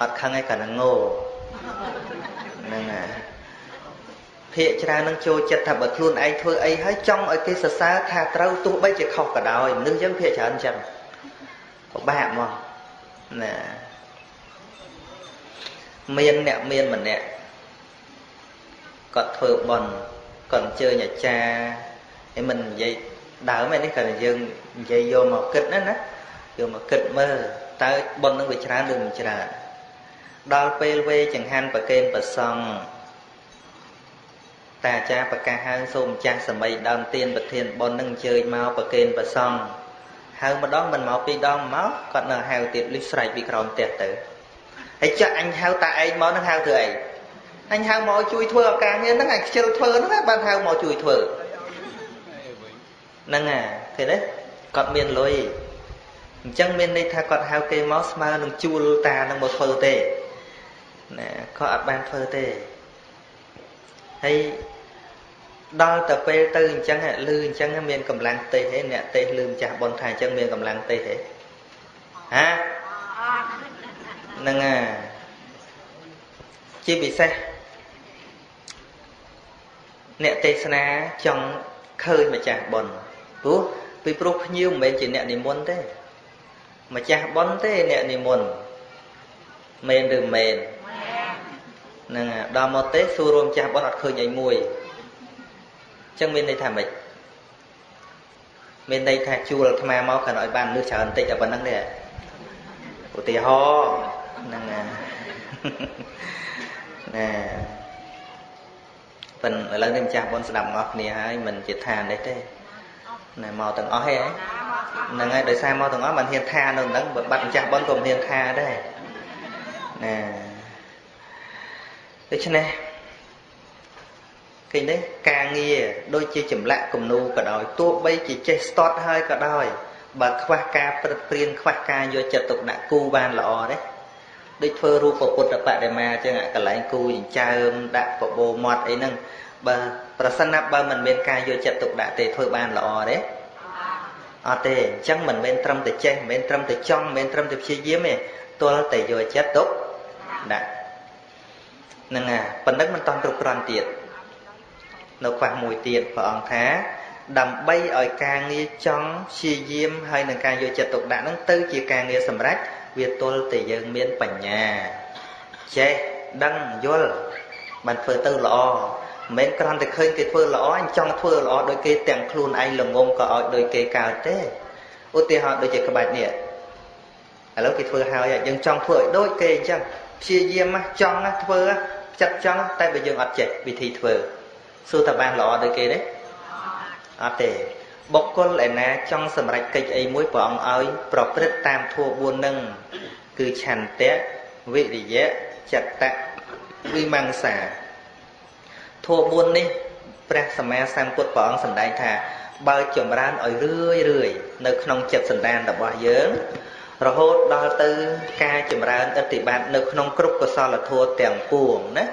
អត់ខឹងឯងគ្រាន់តែងោហ្នឹងហើយភាកច្រើននឹងចូលចិត្តថាបើខ្លួនឯងធ្វើអីហើយចង់ឲ្យគេសរសើរថាត្រូវទោះបីជាខុសក៏ដោយមនុស្សយើងភាកច្រើនអញ្ចឹងពិបាកមកណាមានអ្នកមានម្នាក់គាត់ធ្វើបន់គាត់អញ្ជើញអាចារ្យឯមិននិយាយដើមឯនេះគាត់យើងនិយាយយកមកគិតណាណា យកមកគិតមើលតើបន់នឹងវាច្រើនឬមិនច្រើនដល់ពេលវេចង្ហាន់ប្រកេនប្រសង់តាអាចារ្យប្រកាសហៅសូមម្ចាស់សម័យដើមទៀនប្រធានប៉ុននឹងអញ្ជើញមកប្រកេនប្រសង់ហៅម្ដងមិនមកពីរដងមកគាត់នៅហៅទៀតលិះស្រែកពីក្រោមផ្ទះទៅហើយចាក់អញហៅតាឯងមកនឹងហៅធ្វើអីអញហៅមកជួយធ្វើឱកាសងារហ្នឹងអញខ្ជិលធ្វើហ្នឹងបានហៅមកជួយធ្វើហ្នឹងហ่ะឃើញទេគាត់មានលុយ អញ្ចឹងមានន័យថាគាត់ហៅគេមកស្មើនឹងជួលតានឹងមកធ្វើទេណាគាត់អត់បានធ្វើទេហើយដល់ទៅពេលទៅអញ្ចឹងលឺអញ្ចឹងមានកម្លាំងទេសទេអ្នកទេសលឺម្ចាស់ប៉ុនថាអញ្ចឹងមានកម្លាំងទេសទេហាហ្នឹងហើយជាពិសេសអ្នកទេសនាចង់ឃើញម្ចាស់ប៉ុនព្រោះពីព្រោះភ្ញៀវមិនមែនជាអ្នកនិមន្តទេ ម្ចាស់ប៉ុនទេអ្នកនិមន្តមែនឬមែនហ្នឹងដល់មកទេសួររួមចាស់ប៉ុនអត់ឃើញអីមួយអញ្ចឹងមានន័យថាម៉េចមានន័យថាជួលអាត្មាមកគ្រាន់ឲ្យបានលឺច្រើនបន្តិចតែប៉ុណ្្នឹងទេឧទាហរណ៍ហ្នឹងណាណាប៉ុន្តែឥឡូវនេះម្ចាស់ប៉ុនស្ដាប់អស់គ្នាហើយមិនជាឋាននេះទេណែមកទាំងអស់ហេហ្នឹងហើយដោយសារមកទាំងអស់មិនហ៊ានថានៅហ្នឹងបើបាត់ម្ចាស់ប៉ុនក៏មិនហ៊ានថាដែរណាដូច្នេះឃើញទេការងារដូចជាចម្លាក់គំនូក៏ដោយទោះបីជាចេះស្ទាត់ហើយក៏ដោយបើខ្វះការព្រឹកព្រៀនខ្វះការយកចិត្តទុកដាក់គូបានល្អទេដូចធ្វើរូបពុទ្ធបដិមាអញ្ចឹងកន្លែងគូចិញ្ចើមដាក់បបោមាត់អីហ្នឹងបើប្រសិនណាបើមិនមានការយកចិត្តទុកដាក់ទេធ្វើបានល្អទេ អត់ទេអញ្ចឹងមិនមែនត្រឹមតែចេះមិនមែនត្រឹមតែចង់មិនមែនត្រឹមតែព្យាយាមទេទាល់តែយកចិត្តទុកដាក់ហ្នឹងហើយប៉ុណ្ណឹងមិនតន់គ្រប់គ្រាន់ទៀតនៅខ្វះមួយទៀតព្រះអង្គថាដើម្បីឲ្យការងារចង់ព្យាយាមហើយនឹងការយកចិត្តទុកដាក់ហ្នឹងទៅជាការងារសម្រេចវាទល់តែយើងមានបញ្ញាចេះដឹងយល់បានធ្វើទៅល្អ មិនមែនគ្រាន់តែឃើញគេធ្វើល្អអញចង់ធ្វើល្អដោយគេទាំងខ្លួនឯងល្ងងក៏ឲ្យដោយគេកើតទេឧទាហរណ៍ដូចជាក្បាច់នេះឥឡូវគេធ្វើហើយយើងចង់ធ្វើឲ្យដូចគេអញ្ចឹងព្យាយាមចង់ធ្វើចិត្តចង់តែបើយើងអត់ចេះវិធីធ្វើសួរថាបានល្អដូចគេទេអត់ទេបុគ្គលឯណាចង់សម្រេចកិច្ចអីមួយព្រះអង្គឲ្យប្រព្រឹត្តតាមធម៌4នឹងគឺឆន្ទៈវិរិយៈចិត្តៈវិមង្សា ធម៌4នេះព្រះសម្មាសម្ពុទ្ធព្រះអង្គសម្ដែងថា បើចម្រើនឲ្យរឿយរឿយនៅក្នុងចិត្តសន្តានរបស់យើង រហូតដល់ទៅការចម្រើនអតិបត្តិនៅក្នុងគ្រប់កុសលធម៌ទាំងពួងណា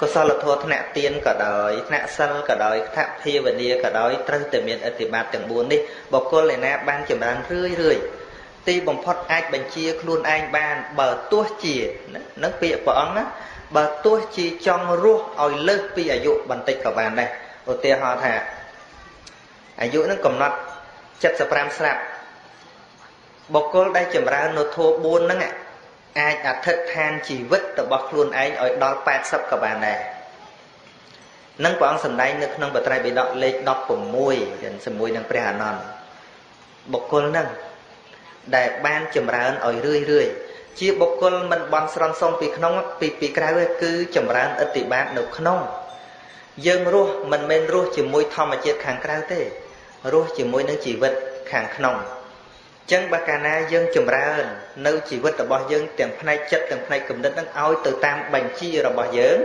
កុសលធម៌ថ្នាក់ទៀនក៏ដោយថ្នាក់សិលក៏ដោយថ្នាក់ភាវនាក៏ដោយត្រូវតែមានអធិបត្តិទាំង4នេះបុគ្គលឯណាបានចម្រើនរឿយរឿយទីបំផុតអាចបញ្ជាខ្លួនឯងបានបើទោះជានឹងពាក្យព្រះអង្គណា បើទោះជាចង់រស់ឲ្យលើសពីអាយុបន្តិចក៏បានដែរឧទាហរណ៍ថាអាយុនឹងកំណត់75ស្រាប់បុគ្គលដែលចម្រើននៅធម៌4ហ្នឹងអាចអធិដ្ឋានជីវិតរបស់ខ្លួនឯងឲ្យដល់80ក៏បានដែរនឹងព្រះអង្គសម្ដែងនៅក្នុងបត្រៃបិដកលេខ16យ៉ាងជាមួយនឹងព្រះអានន្ទបុគ្គលហ្នឹងដែលបានចម្រើនឲ្យរឿយរឿយ ជាបុគ្គលមិនបន់ស្រន់សុំពីក្នុងពីពីក្រៅទេគឺចម្រើនអតិបាតនៅក្នុង យើងរស់មិនមែនរស់ជាមួយធម្មជាតិខាងក្រៅទេរស់ជាមួយនឹងជីវិតខាងក្នុងចឹងបើកាលណាយើងចម្រើន នៅជីវិតរបស់យើងទាំងផ្នែកចិត្តទាំងផ្នែកគំនិតនឹងឲ្យទៅតាមបញ្ជារបស់យើង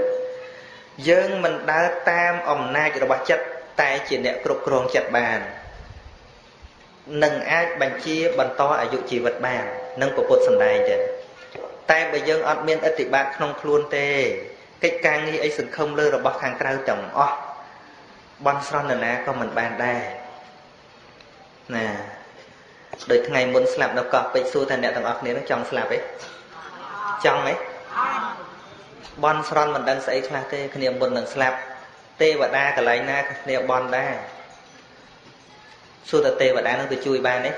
យើងមិនដើរតាមអំណាចរបស់ចិត្តតែជាអ្នកគ្រប់គ្រងចិត្តបាននឹងអាចបញ្ជាបន្តអាយុជីវិតបាននឹងពុទ្ធសម្ដែងចឹង តែបើយើងអត់មានអធិបាទក្នុងខ្លួនទេកិច្ចការងារអីសង្ឃឹមលើរបស់ខាងក្រៅទាំងអស់បន់ស្រន់នរណាក៏មិនបានដែរណាដូចថ្ងៃមុនស្លាប់នៅកោះពេជ្រសួរថាអ្នកទាំងអស់គ្នានឹងចង់ស្លាប់ទេចង់ទេបនស្រន់មិនដឹងស្អីខ្លះទេគ្នាមុននឹងស្លាប់ទេវតាកន្លែងណាគ្នាបនដែរសួរតទេវតានឹងទៅជួយបានទេ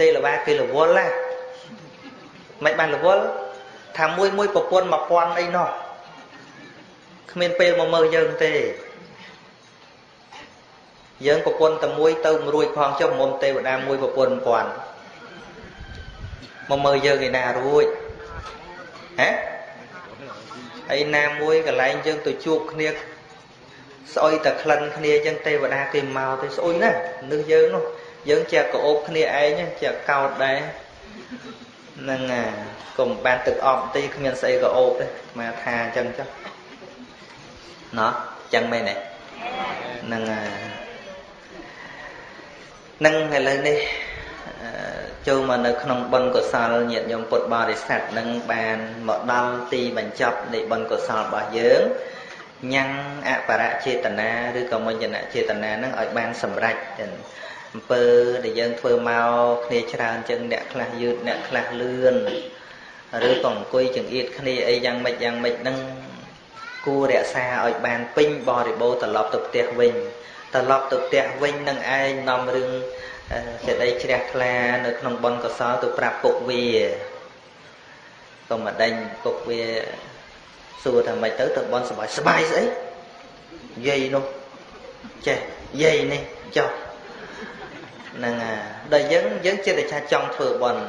ទេលវាគេរវល់ណា មិនបានរវល់ថាមួយមួយប្រពន្ធ1000អីនោះគ្មានពេលមកមើលយើងទេយើងប្រពន្ធតែមួយទៅមិនរួចផងចុះមុំទេវតាមួយប្រពន្ធ1000មកមើលយើងឯណារួចហ៎ហើយណាមួយកន្លែងយើងទៅជួបគ្នាស្អុយតែក្លិនគ្នាចឹងទេវតាគេមកទៅស្អុយណាស់នឹកយើងនោះយើងជាកោបគ្នាឯងជាកោតដែរ នឹងកុំបានទឹកអប់ទីគ្មានស្អីកោបទេមកថាអញ្ចឹងចុះណោះអញ្ចឹងមែនទេនឹងនឹងឥឡូវនេះចូលមកនៅក្នុងបុណ្យកុសលញាតិញោមពុទ្ធបរិស័ទនឹងបានមកដល់ទីបញ្ចប់នៃបុណ្យកុសលរបស់យើងញ៉ាំងអបរចេតនាឬក៏មញ្ញនចេតនានឹងឲ្យបានសម្រេច អំពើដែលយើងធ្វើមកគ្នាច្រើនចឹងអ្នកខ្លះយឺតអ្នកខ្លះលឿនឬក៏អង្គុយចង្អៀតគ្នាអីយ៉ាងម៉េចយ៉ាងម៉េចនឹងគួររក្សាឲ្យបានពេញបរិបូរត្រឡប់ទៅផ្ទះវិញត្រឡប់ទៅផ្ទះវិញនឹងឯងនាំរឿងសេចក្តីជ្រះថ្លានៅក្នុងបុណ្យកុសលទៅប្រាប់ពុកវាកុំមកដេញពុកវាសួរថាម៉េចទៅទៅបន់សบายសบายស្អីយាយនោះចេះយាយនេះចុះ ហ្នឹងហើយដល់យើងយើងចិត្តតែថាចង់ធ្វើបន់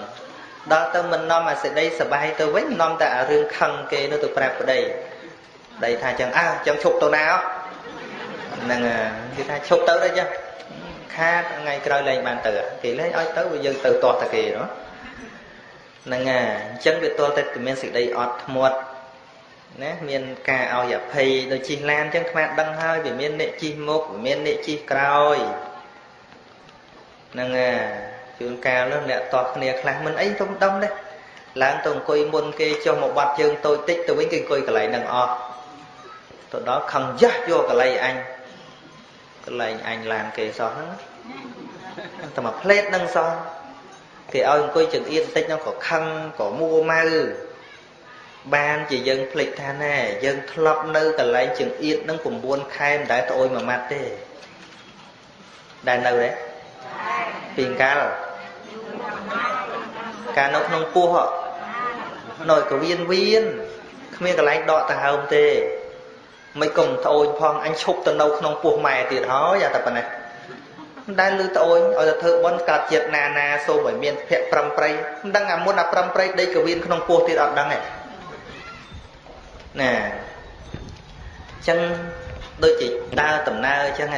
ដល់ទៅមិននាំអាសេចក្តីសុបាយទៅវិញនាំតែអារឿងខឹងគេនោះទៅប្រាប់ប្តីប្តីថាចឹងអើចង់ឈប់ទៅណាហ្នឹងគេថាឈប់ទៅដល់ចឹងខាតថ្ងៃក្រោយលែងបានទៅគេលែងឲ្យទៅវាយើងទៅទាស់តែគេហ្នឹងហើយអញ្ចឹងវាទាល់តែមានសេចក្តីអត់ធ្មត់ណាមានការឲ្យអភ័យដូចជិះឡានអញ្ចឹងខ្មាតដឹងហើយវាមានអ្នកជិះមុខវាមានអ្នកជិះក្រោយ ហ្នឹងហើយជួនកាលនោះអ្នកតបគ្នាខ្លះមិនអីទុំដុំទេឡើងទៅអង្គុយមុនគេចុះមកបាត់ជើងតូចតិចទៅវិញគេអង្គុយកន្លែងហ្នឹងអស់ទៅដល់ខឹងយ៉ាស់យកកន្លែងអញកន្លែងអញឡានគេសោះហ្នឹងតែមកផ្លេតហ្នឹងសោះគេឲ្យអង្គុយចង្អៀតបន្តិចហ្នឹងក៏ខឹងក៏មួម៉ៅបានជាយើងភ្លេចថាណែយើងធ្លាប់នៅកន្លែងចង្អៀតនឹង9ខែមិនដែលត្អូញមួយម៉ាត់ទេដែលនៅទេ ពីកាលកាលនៅក្នុងពោះនៅកវៀនវៀនគ្មានកន្លែងដកដង្ហើមទេមិនកុំត្អូញផងអញឈប់ទៅនៅក្នុងពោះម៉ែទៀតហើយអាតែប៉ុណ្ណេះមិនដែលលឺត្អូញឲ្យទៅធ្វើបន់កើតជាតិណាណាសូមឲ្យមានភ័ក្រប្រំប្រៃមិនដឹងអាមុនអាប្រំប្រៃដេកកវៀនក្នុងពោះទៀតអត់ដឹងទេណាអញ្ចឹងដូចជាដើរដំណើរអញ្ចឹង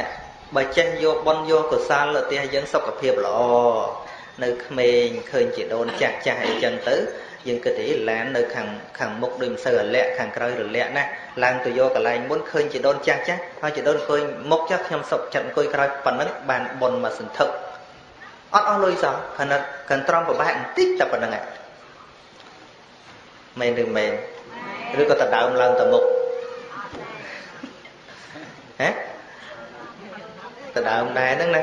បើចេះយកបនយកកុសលទៅផ្ទះយើងសុខភាពល្អនៅក្មេងឃើញជាដូនចាស់ចាស់អីចឹងទៅយើងគិតថាឡាននៅខាងខាងមុខដូចមិនសូវរលាក់ខាងក្រោយរលាក់ណាឡើងទៅយកកន្លែងមុនឃើញជាដូនចាស់ចាស់ហើយជាដូនអង្គុយមុខចាស់ខ្ញុំសុខចិត្តអង្គុយក្រោយប៉ុណ្ណឹងបានបនមកសន្ធឹកអត់អស់លុយសោះខណៈកន្ត្រំប្របែកបន្តិចតែប៉ុណ្្នឹងឯងមែនឬមែនឬក៏ដដើមឡើងទៅមុខហ៎ ដដើមដែរហ្នឹងណា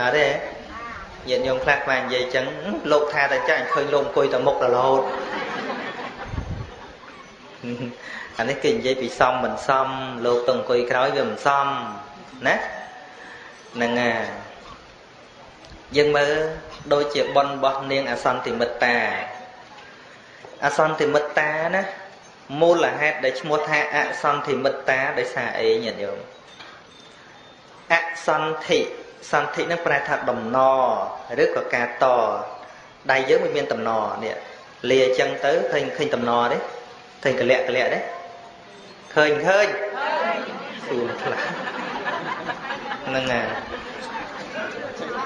អត់ទេញាតិញោមខ្លះខ្វាញនិយាយចឹងលោកថាតែចាញ់ឃើញលោកអង្គុយតែមុខរហូតអានេះគេនិយាយពីសមមិនសមលោកទៅអង្គុយក្រោយវាមិនសមណាហ្នឹងហើយយើងមើលដូចជាប៉ុនរបស់នាងអសន្តិមិត្តាអសន្តិមិត្តាណាមូលហេតុដែលឈ្មោះថាអសន្តិមិត្តាដោយសារអីញាតិញោម អសន្ធិសន្ធិនឹងប្រែថាដំណឬក៏ការតដៃយើងមិនមានដំណនេះលាអញ្ចឹងទៅឃើញឃើញដំណទេឃើញកលៈកលៈទេឃើញឃើញសួរខ្លះហ្នឹងហើយ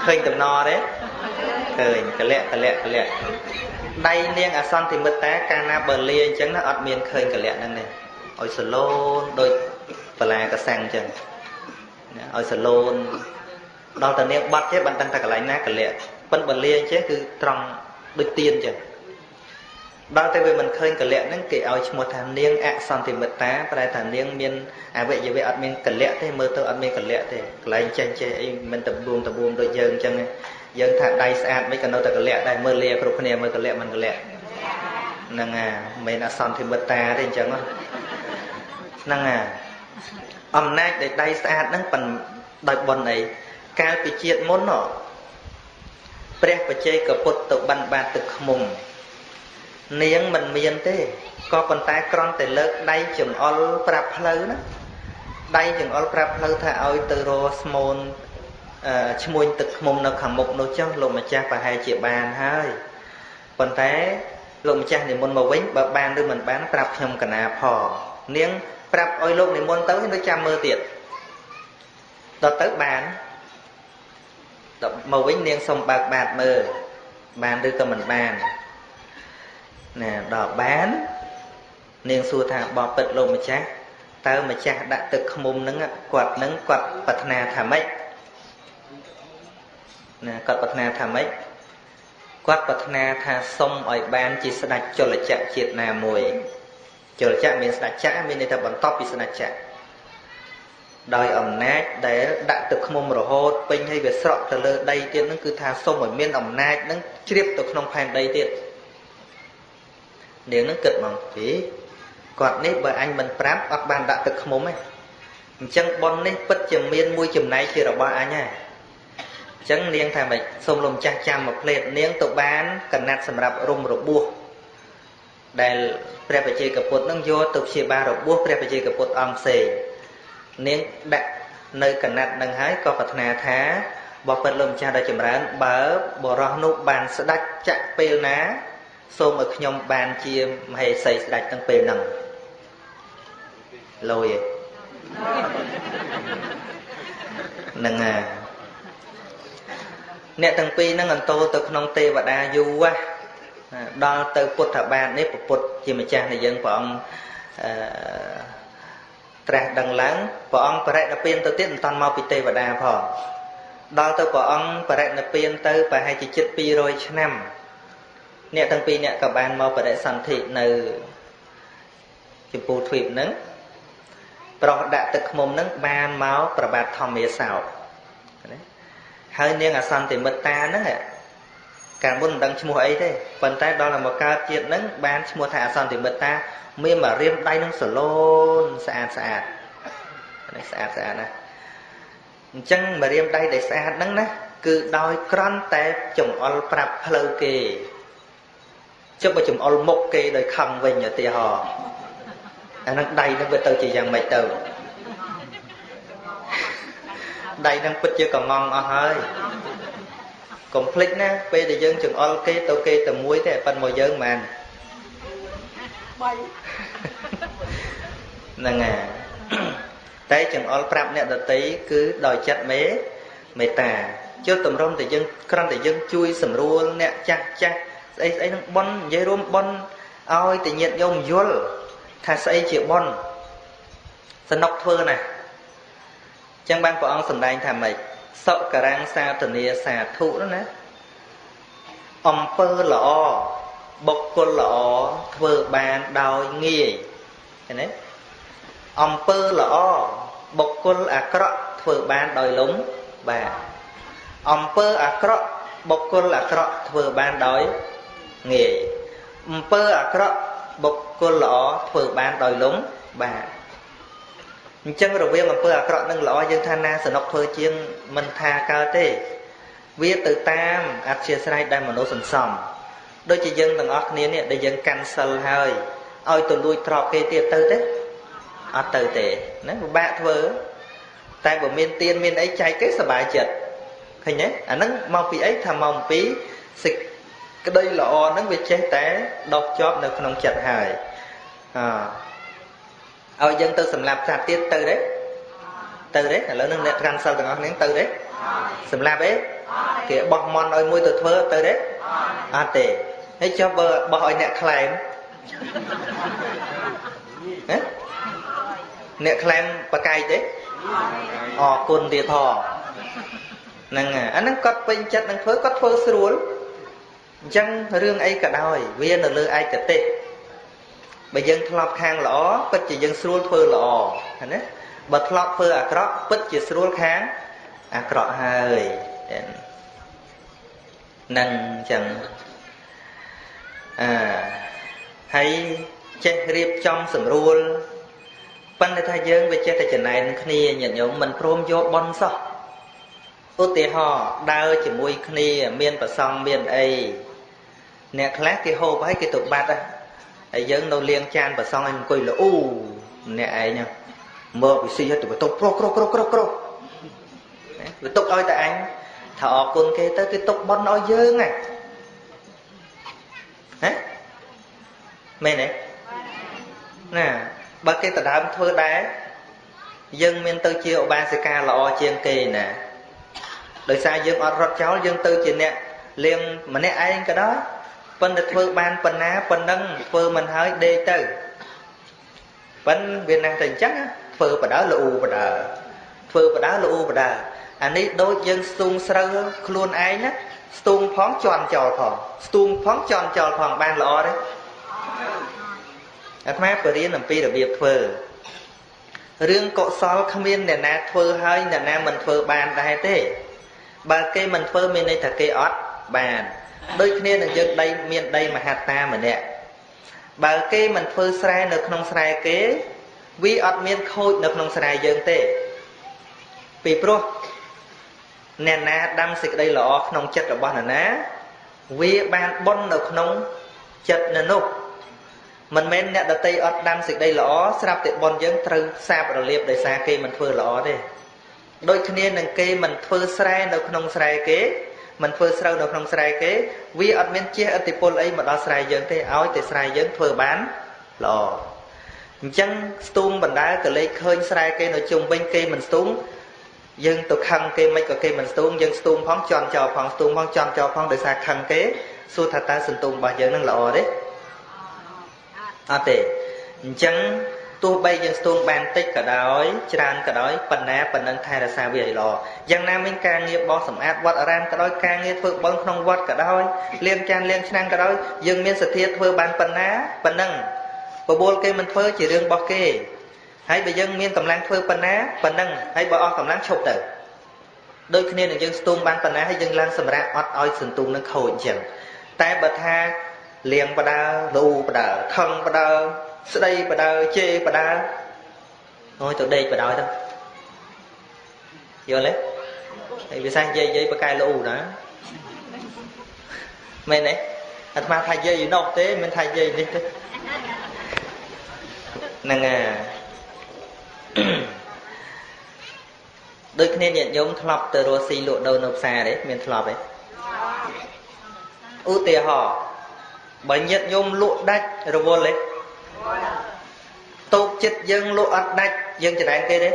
ឃើញដំណទេឃើញកលៈកលៈកលៈដៃនាងអសន្តិមិត្តាកាលណាបើលាអញ្ចឹងណាអត់មានឃើញកលៈហ្នឹងទេឲ្យសឡូនដូចបលាកសាំងអញ្ចឹង ឲ្យសឡូនដល់តានាងបាត់ទេបានដឹងតែកន្លែងណាកលៈប៉ិនបើលាអញ្ចឹងគឺត្រង់ដូចទៀនអញ្ចឹងដល់តែវាមិនឃើញកលៈហ្នឹងគេឲ្យឈ្មោះថានាងអសន្តិមិតាប្រែថានាងមានអវយវៈអត់មានកលៈទេមើលទៅអត់មានកលៈទេកន្លែងចេះចេះអីមិនតបួងតបួងដូចយើងអញ្ចឹងយើងថាដៃស្អាតមិនក៏នៅតែកលៈដែរមើលលាគ្រប់គ្នាមើលកលៈមិនកលៈហ្នឹងអាមិនអសន្តិមិតាទេអញ្ចឹងហ្នឹងអា អំណាចដែលដៃស្អាតហ្នឹងប៉ុនដោយបុណ្យអីកាលពីជាតិមុនព្រះបច្ចេកពុទ្ធទៅបានបាតទឹកខ្មុំនាងមិនមានទេក៏ប៉ុន្តែក្រំតែលើកដៃចង្អុលប្រាប់ផ្លូវណាដៃចង្អុលប្រាប់ផ្លូវថាឲ្យទៅរកស្មូនឈ្មួញទឹកខ្មុំនៅខាងមុខនោះចុះលោកម្ចាស់ប្រហែលជាបានហើយប៉ុន្តែលោកម្ចាស់និមន្តមកវិញបើបានឬមិនបានប្រាប់ខ្ញុំកណាផងនាង ប្រាប់ឲ្យលោកនិមន្តទៅនៅចាំមើលទៀតដល់ទៅបានដល់មកវិញនាងសុំបើកបាតមើលបានឬក៏មិនបានណាដល់បាននាងសួរថាបបពិតលោកម្ចាស់តើម្ចាស់ដាក់ទឹកខ្មុំហ្នឹងគាត់ហ្នឹងគាត់ប្រាថ្នាថាម៉េចណាគាត់ប្រាថ្នាថាម៉េចគាត់ប្រាថ្នាថាសុំឲ្យបានជាស្ដេចចលចៈជាតិណាមួយ ចលចៈមានស្ដេចចៈមានន័យថាបន្ទាប់ពីស្ដេចចៈដោយអំណាចដែលដាក់ទឹកខ្មុំរហូតពេញឲ្យវាស្រក់ទៅលើដីទៀតហ្នឹងគឺថាសុំឲ្យមានអំណាចហ្នឹងជ្រាបទៅក្នុងផែនដីទៀតនាងនឹងគិតមកពីគាត់នេះបើអញមិនប្រាប់អត់បានដាក់ទឹកខ្មុំទេអញ្ចឹងប៉ុននេះពិតជាមានមួយចំណែកជារបស់អញហើយអញ្ចឹងនាងថាម៉េចសូមលោកម្ចាស់ចាំមកផ្លេតនាងទៅបានកណាត់សម្រាប់រុំរបួសដែល ព្រះបជាកពុទ្ធនឹងយកទៅព្យាបាលរបួសព្រះបជាកពុទ្ធអង្គផ្សេងនាងដាក់នៅកណាត់នឹងហើយក៏ប្រាថ្នាថាបបិទ្ធលោកម្ចាស់ដ៏ចម្រើន បើបរោះនោះបានស្ដាច់ចាក់ពេលណា សូមឲ្យខ្ញុំបានជាមហេសីស្ដេចទាំងពេលហ្នឹងលយឯហ្នឹងហើយអ្នកទាំងពីរហ្នឹងអន្តោទៅក្នុងទេវតាយូរ ដល់ទៅពុទ្ធបាទនេះពុទ្ធជាម្ចាស់នៃយើងព្រះអង្គអឺត្រាស់ដឹងឡើងព្រះអង្គបរិណិព្វានទៅទៀតមិនតាន់មកពីទេវតាផងដល់ទៅព្រះអង្គបរិណិព្វានទៅប្រហែលជាជិត200ឆ្នាំអ្នកទាំងពីរអ្នកក៏បានមកបដិសន្ធិនៅចម្ពោះទ្វីបហ្នឹងប្រុសដាក់ទឹកឃុំហ្នឹងបានមកប្របាទធម្មាសោកណាហើយនាងអសន្តិមិត្តាហ្នឹង កាលមុនមិនដឹងឈ្មោះអីទេប៉ុន្តែដល់តែមកកើតជាតិហ្នឹងបានឈ្មោះថាអសន្តិមិត្តាមានមករៀមដៃនឹងសឡូនស្អាតស្អាតនេះស្អាតស្អាតណាអញ្ចឹងមករៀមដៃដែលស្អាតហ្នឹងណាគឺដោយក្រន់តែចង្អុលប្រាប់ផ្លូវគេចុះបើចំអុលមុខគេដោយខឹងវិញឧទាហរណ៍អានឹងដៃនឹងវាទៅជាយ៉ាងម៉េចទៅដៃនឹងពិតជាកងងអស់ហើយ កុំភ្លេចណាពេលដែលយើងចង្អុលគេទៅគេតែមួយទេប៉ុន្តែមកយើងមិនហ្នឹងហើយតែចង្អុលប្រាប់អ្នកដតីគឺដោយចិត្តមេមេត្តាចុះតម្រុំតែយើងគ្រាន់តែយើងជួយសម្រួលអ្នកចាស់ចាស់ស្អីស្អីនឹងប៉ុននិយាយរួមប៉ុនឲ្យតែញាតញោមយល់ថាស្អីជាប៉ុនសនុកធ្វើណាចឹងបានព្រះអង្គសម្ដែងថាម៉េច សុករាំងសាធនាសាធុណាអំពើល្អបុគ្គលល្អធ្វើបានដោយងាយឃើញទេអំពើល្អបុគ្គលអាក្រក់ធ្វើបានដោយលំបាទអំពើអាក្រក់បុគ្គលអាក្រក់ធ្វើបានដោយងាយអំពើអាក្រក់បុគ្គលល្អធ្វើបានដោយលំបាទ អញ្ចឹងរវាងអំពើអាក្រក់និងល្អយើងថាណាសនុកធ្វើជាងមិនថាកើតទេ វាទៅតាមអធិស្ស្រ័យដែលមនុស្សសន្សំដូចជាយើងទាំងអស់គ្នានេះដែលយើងកាន់សិលហើយឲ្យទៅលួចទ្រព្យគេទៀតទៅទេអត់ទៅទេណាពិបាកធ្វើតែបើមានទៀនមានអីចែកគេសុបាយចិត្តឃើញទេអាហ្នឹងមកពីអីថាមកពីសេចក្តីល្អហ្នឹងវាចេះតែដុសជាប់នៅក្នុងចិត្តហើយអ ឲ្យយើងទៅសម្លាប់សត្វទៀតទៅទេទៅទេឥឡូវនឹងអ្នកកាន់សិលទាំងអស់គ្នាទៅទេសម្លាប់ទេគេបោះមន់ឲ្យមួយទៅធ្វើទៅទេអត់ទេហើយចុះបើបោះឲ្យអ្នកខ្លែងហ៎អ្នកខ្លែងបកាយទេអរគុណទៀតផងហ្នឹងអាហ្នឹងគាត់ពេញចិត្តនឹងធ្វើគាត់ធ្វើស្រួលអញ្ចឹងរឿងអីក៏ដោយវានៅលើឯកទេស បើយើងធ្លាប់ខាងល្អពិតជាយើងស្រួលធ្វើល្អណាបើធ្លាប់ធ្វើអាក្រក់ពិតជាស្រួលខាងអាក្រក់ហើយនឹងអញ្ចឹងអឺហើយចេះរៀបចំស្រួលប៉ុន្តែថាយើងវាចេះតែចំណែនគ្នាញាតិញោមមិនព្រមយកបន់សោះឧទាហរណ៍ដើរជាមួយគ្នា មានប្រសងមានអីអ្នកខ្លះគេហូបហើយគេទៅបាត់ហើ យយើងនៅលាងចានប្រសងឲ្យអង្គុយល្អូម្នាក់ឯងមើលវិស័យទៅបន្ទប់ប្រុសប្រុសប្រុសប្រុសប្រុសវាទុកឲ្យតែអញថាអរគុណគេទៅគេទុកបន់ឲ្យយើងហ៎ហ៎មែនទេណាបើគេដដើមធ្វើដែរយើងមានទៅជាឧបាសិកាល្អជាងគេណាដោយសារយើងអត់រត់ចោលយើងទៅជាអ្នកលៀងម្នាក់ឯងក៏ដោយ ប៉ុន្តែធ្វើបានប៉ុណ្ណាប៉ុណ្ណឹងធ្វើមិនហើយដេកទៅប៉ុន្តែវាណាស់តែអញ្ចឹងធ្វើបដើលូបដើធ្វើបដើលូបដើអានេះដូចយើងស្ទូងស្រូវខ្លួនឯងណាស្ទូងផងជន់ចោលផងស្ទូងផងជន់ចោលផងបានល្អទេអាត្មាបរៀនអំពីរបៀបធ្វើរឿងកុសលគ្មានអ្នកណាធ្វើហើយអ្នកណាមិនធ្វើបានដែរទេបើគេមិនធ្វើមានន័យថាគេអត់បាន ដូចគ្នានឹងយើងដីមានដីមហត្តាម្នាក់បើគេមិនធ្វើស្រែនៅក្នុងស្រែគេវាអត់មានខូចនៅក្នុងស្រែយើងទេពីព្រោះអ្នកណាដាំសេចក្តីល្អក្នុងចិត្តរបស់អ្នកណាវាបានបុណ្យនៅក្នុងចិត្តនៅនោះមិនមែនអ្នកដតីអត់ដាំសេចក្តីល្អស្រាប់តែបុណ្យយើងត្រូវសាបរលាបដោយសារគេមិនធ្វើល្អទេដូចគ្នានឹងគេមិនធ្វើស្រែនៅក្នុងស្រែគេ មិនធ្វើស្រូវនៅក្នុងស្រែគេវាអត់មានជះឥទ្ធិពលអីមកដល់ស្រែយើងទេឲ្យតែស្រែយើងធ្វើបានល្អអញ្ចឹងស្ទូងបណ្ដាលក៏លេខឃើញស្រែគេនៅជុំវិញគេមិនស្ទូងយើងទៅខឹងគេមិនក៏គេមិនស្ទូងយើងស្ទូងផងជន់ចោលផងស្ទូងផងជន់ចោលផងដោយសារខឹងគេសួរថាតើសន្ទូងរបស់យើងនឹងល្អទេអត់ទេអញ្ចឹង ទោះបីយើងស្ទូងបានតិចក៏ដោយច្រើនក៏ដោយប៉ុណ្ណាប៉ុណ្ណឹងថែរក្សាវាឲ្យល្អយ៉ាងណាមានការងារបោសសម្អាតវត្តអារាមក៏ដោយការងារធ្វើបុណ្យក្នុងវត្តក៏ដោយលាងចានលាងឆ្នាំងក៏ដោយយើងមានសទ្ធាធ្វើបានប៉ុណ្ណាប៉ុណ្ណឹងបបួលគេមិនធ្វើជារឿងរបស់គេហើយបើយើងមានកម្លាំងធ្វើប៉ុណ្ណាប៉ុណ្ណឹងហើយបើអស់កម្លាំងឈប់ទៅដូចគ្នានឹងយើងស្ទូងបានប៉ុណ្ណាហើយយើងឡើងសម្រាប់អត់ឲ្យសន្ទុំនឹងខូចអញ្ចឹងតែបើថាលៀងបដាលូបដាខឹងបដា ស្ដីបដើជេរបដើអូយទៅដេកបដោយទៅយល់ទេហើយវាសានិយាយនិយាយបកែលូណាមែនទេអាត្មាថាយាយនោះទេមិនថាយាយនេះទេហ្នឹងហើយដូចគ្នាញាតិញោមធ្លាប់ទៅរស់ស៊ីលក់ដូរនៅផ្សារទេមានធ្លាប់ទេឧទាហរណ៍បើញាតិញោមលក់ដាច់រវល់ទេ តូបចិត្តយើងលក់អត់ដាច់យើងចំណែនគេទេ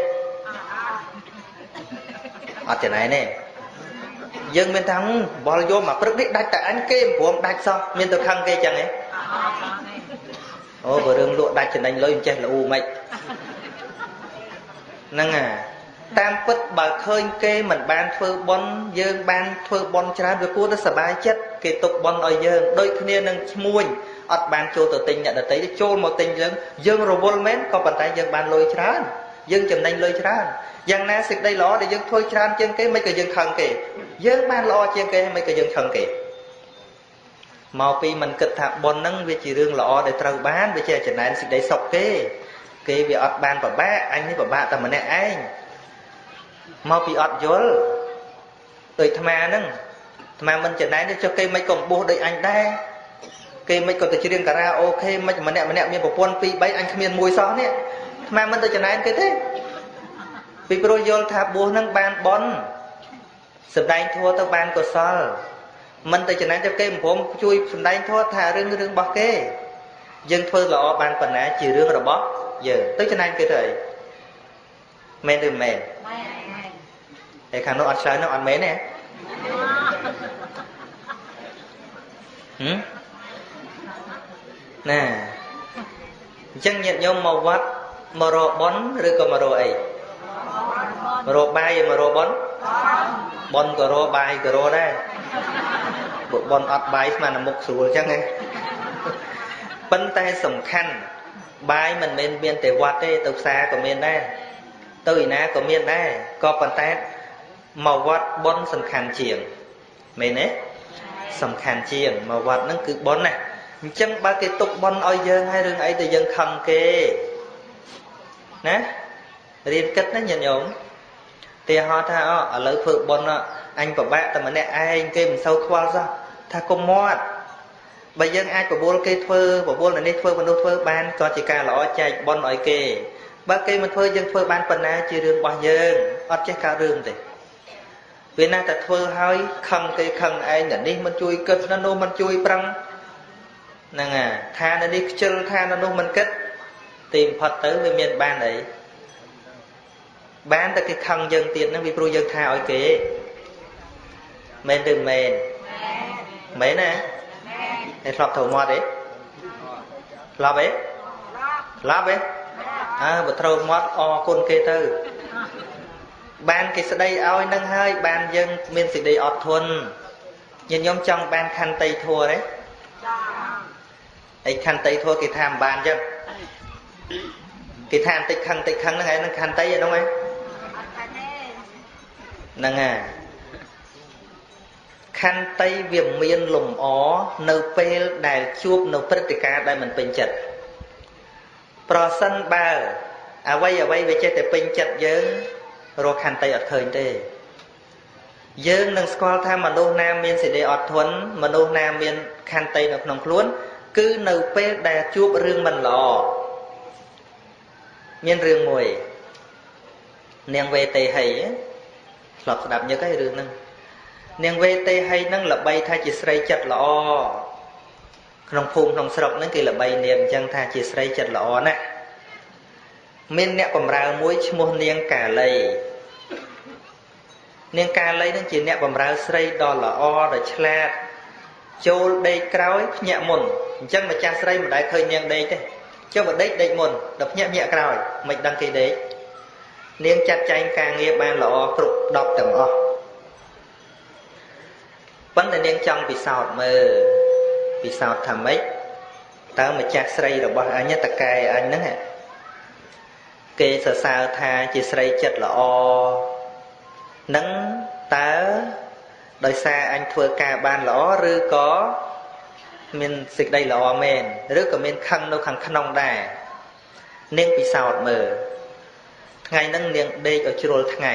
អត់ចំណែនទេយើងមានថាបលយកមកព្រឹកនេះដាច់តែអញគេព្រមដាច់សោះមានទៅខឹងគេចឹងទេអូបើរឿងលក់ដាច់ចំណេញលុយមិនចេះល្អូមិនហ្នឹងអា តាមពិតបើឃើញគេមិនបានធ្វើបន់យើងបានធ្វើបន់ច្រើនវាគួរតែសប្បាយចិត្តគេទុកបន់ឲ្យយើងដូចគ្នានឹងឈ្មួញអត់បានចូលទៅទិញអ្នកដតីទេចូលមកទិញយើងយើងរវល់មែនក៏ប៉ុន្តែយើងបានលុយច្រើនយើងចំណេញលុយច្រើនយ៉ាងណាសេចក្តីល្អដែលយើងធ្វើច្រើនជាងគេមិនក៏យើងខឹងគេយើងបានល្អជាងគេមិនក៏យើងខឹងគេមកពីមិនគិតថាប៉ុនហ្នឹងវាជារឿងល្អដែលត្រូវបានវាជាចំណែនសេចក្តីសុខគេគេវាអត់បានប្របាកអញនេះប្របាកតែម្នាក់ឯង មកពីអត់យល់ដូចអាត្មាហ្នឹងអាត្មាមិនចំណែនទេចុះគេមិនកំបោះដូចអញដែរគេមិនក៏ទៅច្រៀងការ៉ាអូខេមិនម្នាក់ម្នាក់មានប្រពន្ធ2 3អញគ្មានមួយសោះនេះអាត្មាមិនទៅចំណែនគេទេពីព្រោះយល់ថាបួសនឹងបានបន់សំដែងធัวទៅបានកុសលមិនទៅចំណែនទៅគេព្រមជួយសំដែងធัวថារឿងរឿងរបស់គេយើងធ្វើល្អបានប៉ុណ្ណាជារឿងរបស់យើងទៅចំណែនគេទៅអីមែនឬមែនមែន ហើយខាងនោះអត់ឆ្លើយនោះអត់មែនទេហឹមណាអញ្ចឹងញាតិញោមមកវត្តមករកប៉ុនឬក៏មករកអីមករកបាយឬមករកប៉ុនប៉ុនក៏រកបាយក៏រកដែរបុបនអត់បាយស្មានមុខស្រួលអញ្ចឹងណាប៉ុន្តែសំខាន់បាយមិនមែនមានតែវត្តទេទៅផ្សារក៏មានដែរទៅឯណាក៏មានដែរក៏ប៉ុន្តែ មកវត្តបុណ្យសំខាន់ជាងមែនទេសំខាន់ជាងមកវត្តហ្នឹងគឺបុណ្យណាអញ្ចឹងបើគេទុកបុណ្យឲ្យយើងហើយរឿងអីទៅយើងខឹងគេណារៀនគិតណាញាតិញោមទីហោថាអូឥឡូវធ្វើបុណ្យអញពិបាកតែម្នាក់ឯងគេមិនសូវខ្វល់សោះថាកុំមាត់បើយើងអាចបបួលគេធ្វើបបួលនៅនេះធ្វើមនុស្សធ្វើបានក៏ជាការល្អចែកបុណ្យឲ្យគេបើគេមិនធ្វើយើងធ្វើបានប៉ុណ្ណាជារឿងរបស់យើងអត់ចេះកើតរឿងទេ វាណាតែធ្វើហើយខឹងគេខឹងឯងតែនេះមិនជួយគិតណានោះមិនជួយប្រឹងហ្នឹងអាថានៅនេះខ្ជិលថានៅនោះមិនគិតទីបំផុតទៅវាមានបានអីបានតែគេខឹងយើងទៀតហ្នឹងវាព្រោះយើងថាឲ្យគេមែនឬមែនមែនណាឯធ្លាប់ត្រូវមាត់ទេធ្លាប់ទេធ្លាប់ទេអើបើត្រូវមាត់អរគុណគេទៅ បានគេស្ដីឲ្យនឹងហើយបានយើងមានសេចក្តីអត់ធន់ញាតិញោមចង់បានខន្តីធัวទេហើយខន្តីធัวគេថាមិនបានចឹងគេថាបន្តិចខឹងបន្តិចខឹងហ្នឹងឯងនឹងខន្តីឯនោះឯងហ្នឹងហើយខន្តីវាមានលំអនៅពេលដែលជួបនៅព្រឹត្តិការណ៍ដែលមិនពេញចិត្តប្រសិនបើអ្វីអ្វីវាចេះតែពេញចិត្តយើង រកខន្តីអត់ឃើញទេយើងនឹងស្គាល់ថាមនុស្សណាមានសេចក្តីអត់ធន់មនុស្សណាមានខន្តីនៅក្នុងខ្លួន គឺនៅពេលដែលជួបរឿងមិនល្អមានរឿងមួយនាងវេតេហីធ្លាប់ស្ដាប់ញឹកហើយរឿងហ្នឹងនាងវេតេហីហ្នឹងល្បីថាជាស្រីចិត្តល្អក្នុងភូមិក្នុងស្រុកហ្នឹងគេល្បីនាមអញ្ចឹងថាជាស្រីចិត្តល្អណាស់ មានអ្នកបម្រើមួយឈ្មោះនាងកាលីនាងកាលីនឹងជាអ្នកបម្រើស្រីដ៏ល្អដ៏ឆ្លាតចូលដេកក្រោយភ្ញាក់មុនអញ្ចឹងម្ចាស់ស្រីមិនដែលឃើញនាងដេកទេចុះបើដេកដេកមុនដល់ភ្ញាក់ភ្ញាក់ក្រោយមិនដឹងគេដេកនាងចាត់ចែងការងារបានល្អគ្រប់10ទាំងអស់ប៉ុន្តែនាងចង់ពិសោធន៍មើលពិសោធន៍ថាម៉េចតើម្ចាស់ស្រីរបស់អញតកែអញហ្នឹង គេសរសើរថាជាស្រីចិត្តល្អនឹងតើដោយសារអញធ្វើការបានល្អឬក៏មានសេចក្តីល្អមែនឬក៏មានខឹងនៅខាងក្នុងដែរនាងពិសោធន៍មើលថ្ងៃហ្នឹងនាងដេកឲ្យជ្រុលថ្ងៃ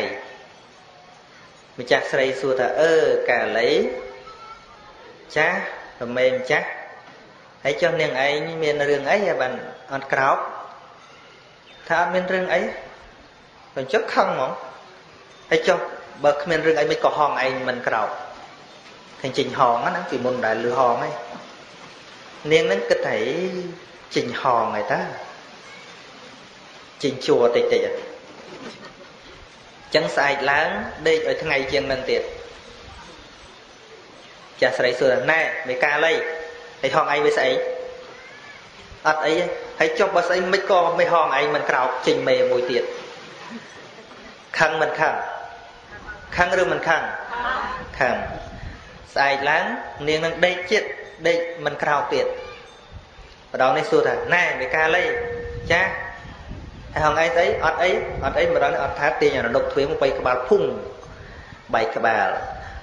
ម្ចាស់ស្រីសួរថាអឺកាលីចាស់រមែងចាស់ហើយចុះនាងឯងមានរឿងអីបានអត់ក្រោប ថាអត់មានរឿងអីបើចុះខឹងហ្មងហើយចុះបើគ្មានរឿងអីមិនក៏ហងឯងមិនក្រោបឃើញចេញហងហ្នឹងពីមុនដែលលឺហងហើយនាងហ្នឹងគិតថាចេញហងហើយតាចេញជួតិចតិចចឹងស្អែកឡើងដេកឲ្យថ្ងៃជាងនឹងទៀតចាស់ស្រីសួរណែមេកាលីហើយហងឯងវាស្អីអត់អី ហើយចុះបើស្អីមិនក៏មិនហងឯងមិនក្រោកចេញមេមួយទៀតខឹងមិនខឹងខឹងឬមិនខឹងខឹងស្អែកឡើងនាងនឹងដេកចិត្តដេកមិនក្រោកទៀតម្ដងនេះសួរថាណែមេកាលីចាហើយហងឯងស្អីអត់អីអត់អីម្ដងនេះអត់ថាទាញរនុកទ្វាមបីក្បាលភុងបែកក្បាល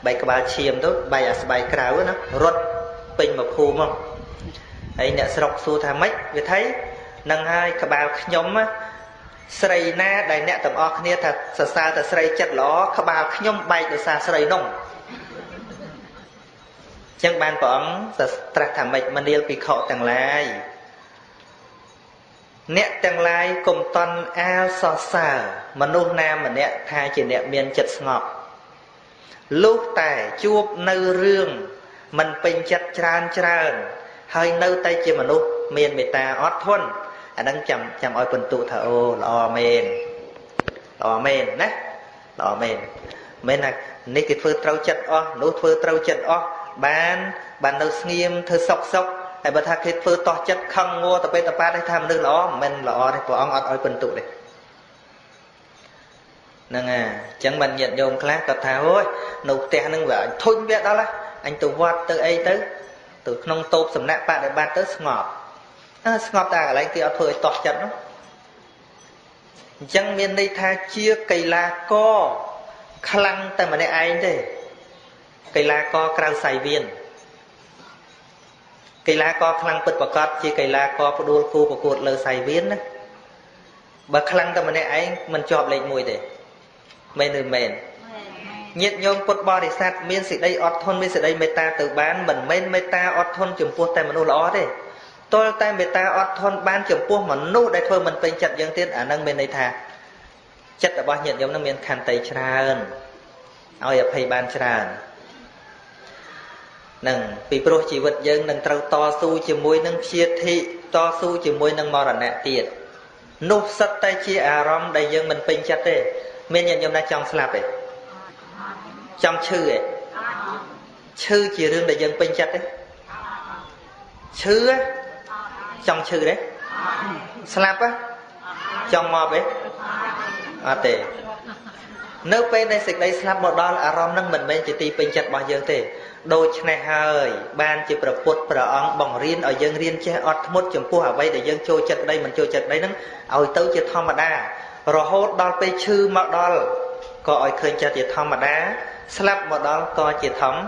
បែកក្បាលឈាមទៅបែកអាស្បែកក្រៅណារត់ពេញមកភូមិមក ហើយអ្នកស្រុកសួរថាម៉េចវាថៃនឹងហើយក្បាលខ្ញុំស្រីណាដែលអ្នកទាំងអស់គ្នាថាសរសើរតែស្រីចិត្តល្អក្បាលខ្ញុំបែកដោយសារស្រីនោះចឹងបានព្រះអង្គត្រាស់ថាម៉េចមនាលភិក្ខុទាំងឡាយអ្នកទាំងឡាយកុំតន់អាលសរសើរមនុស្សណាម្នាក់ថាជាអ្នកមានចិត្តស្ងប់លុះតែជួបនៅរឿងមិនពេញចិត្តច្រើនច្រើន ហើយនៅតែជាមនុស្សមានមេត្តាអត់ធន់អាហ្នឹងចាំចាំឲ្យបន្ទុថាអូល្អមែនល្អមែនណាល្អមែនមែនណានេះគេធ្វើត្រូវចិត្តអស់នោះធ្វើត្រូវចិត្តអស់បានបាននៅស្ងៀមធ្វើសុកសុកហើយបើថាគេធ្វើតោះចិត្តខឹងងัวទៅពេលតប៉ាទេថាមនុស្សល្អមិនមែនល្អទេព្រះអង្គអត់ឲ្យបន្ទុទេហ្នឹងហើយអញ្ចឹងបានញាតញោមខ្លះគាត់ថាអូយនៅផ្ទះហ្នឹងវាធុញវាដល់អញទៅវត្តទៅអីទៅ ទៅក្នុងតូបសំណាក់បដិបត្តិទៅស្ងប់អើស្ងប់តែកន្លែងគេអត់ធ្វើឲ្យតោះចិត្តនោះអញ្ចឹងមានន័យថាជាកីឡាករខ្លាំងតែម្នាក់ឯងទេកីឡាករក្រៅសៃវៀនកីឡាករខ្លាំងពិតប្រកបជាកីឡាករផ្ដួលគូប្រកួតលើសៃវៀនណាបើខ្លាំងតែម្នាក់ឯងមិនជាប់លេខ1ទេមែនឬមែន ញាតិញោមពុទ្ធបរិស័ទមានសេចក្តីអត់ធន់មានសេចក្តីមេត្តាទៅបានមិនមែនមេត្តាអត់ធន់ចំពោះតែមនុស្សល្អទេទល់តែមេត្តាអត់ធន់បានចំពោះមនុស្សដែលធ្វើមិនពេញចិត្តយើងទៀតអានឹងមានន័យថាចិត្តរបស់ញាតិញោមនឹងមានខន្តីច្រើនឲ្យអភ័យបានច្រើននឹងពីព្រោះជីវិតយើងនឹងត្រូវតស៊ូជាមួយនឹងព្យាធិតស៊ូជាមួយនឹងមរណៈទៀតនោះសិតតែជាអារម្មណ៍ដែលយើងមិនពេញចិត្តទេមានញាតិញោមណាចង់ស្លាប់ទេ ចង់ឈឺទេឈឺជារឿងដែលយើងពេញចិត្តទេឈឺចង់ឈឺទេស្លាប់ចង់មកទេអត់ទេនៅពេលដែលសេចក្តីស្លាប់មកដល់អារម្មណ៍នឹងមិនមែនជាទីពេញចិត្តរបស់យើងទេដូច្នេះហើយបានជាប្រពុតព្រះអង្គបង្រៀនឲ្យយើងរៀនចេះអត់ធ្មត់ចំពោះអ្វីដែលយើងចូលចិត្តក្តីមិនចូលចិត្តក្តីហ្នឹងឲ្យទៅជាធម្មតារហូតដល់ពេលឈឺមកដល់ក៏ឲ្យឃើញចិត្តជាធម្មតា ស្លាប់មកដល់ក៏ជាធម្ម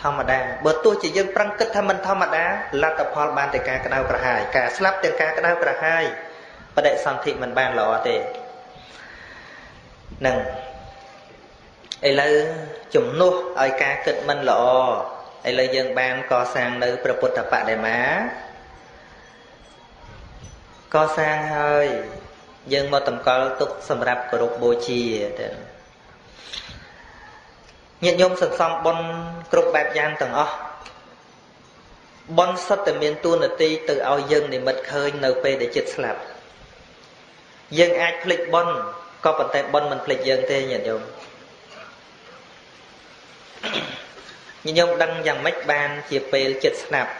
ធម្មតាបើទោះជាយើងប្រឹងគិតថាមិនធម្មតាលទ្ធផលបានតែការក្តៅក្រហាយការស្លាប់ទាំងការក្តៅក្រហាយបដិសន្ធិមិនបានល្អទេនឹងឥឡូវជំនួសឲ្យការគិតមិនល្អឥឡូវយើងបានកសាងនៅព្រះពុទ្ធបដិមាកសាងហើយយើងមកតម្កល់ទុកសម្រាប់គោរពបូជាទៅ ញាតិញោមសន្សំបុណ្យគ្រប់បែបយ៉ាងទាំងអស់បុណ្យសុទ្ធតែមានទួនាទីទៅឲ្យយើងនិមិត្តឃើញនៅពេលដែលចិត្តស្លាប់យើងអាចភ្លេចបុណ្យក៏ប៉ុន្តែបុណ្យមិនភ្លេចយើងទេញាតិញោមញាតិញោមដឹងយ៉ាងម៉េចបានជាពេលចិត្តស្លាប់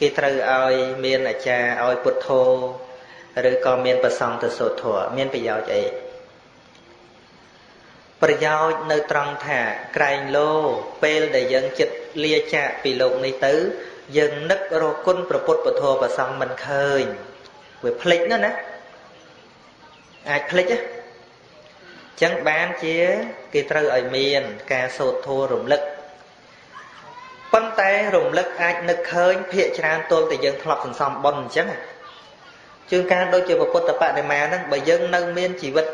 គេត្រូវឲ្យមានអាចារ្យឲ្យពុទ្ធោឬក៏មានប្រសង់ទៅសូត្រធម៌មានប្រយោជន៍អី ប្រយោជន៍នៅត្រង់ថាក្រែងលោពេលដែលយើងចិត្តលាចាកពីលោកនេះទៅ យើងនឹករកគុណប្រពុតពធប្រសង់មិនឃើញវាភ្លេចណាណាអាចភ្លេចណាចឹងបានជា គេត្រូវឲ្យមាន ការសូត្រធម៌រំលឹកប៉ុន្តែរំលឹកអាចនឹកឃើញភាកច្រើនទល់តែយើងធ្លាប់សន្សំបុណ្យអញ្ចឹងជួនកាលដូចជាពុទ្ធបដិមាហ្នឹងបើយើងនៅមានជីវិត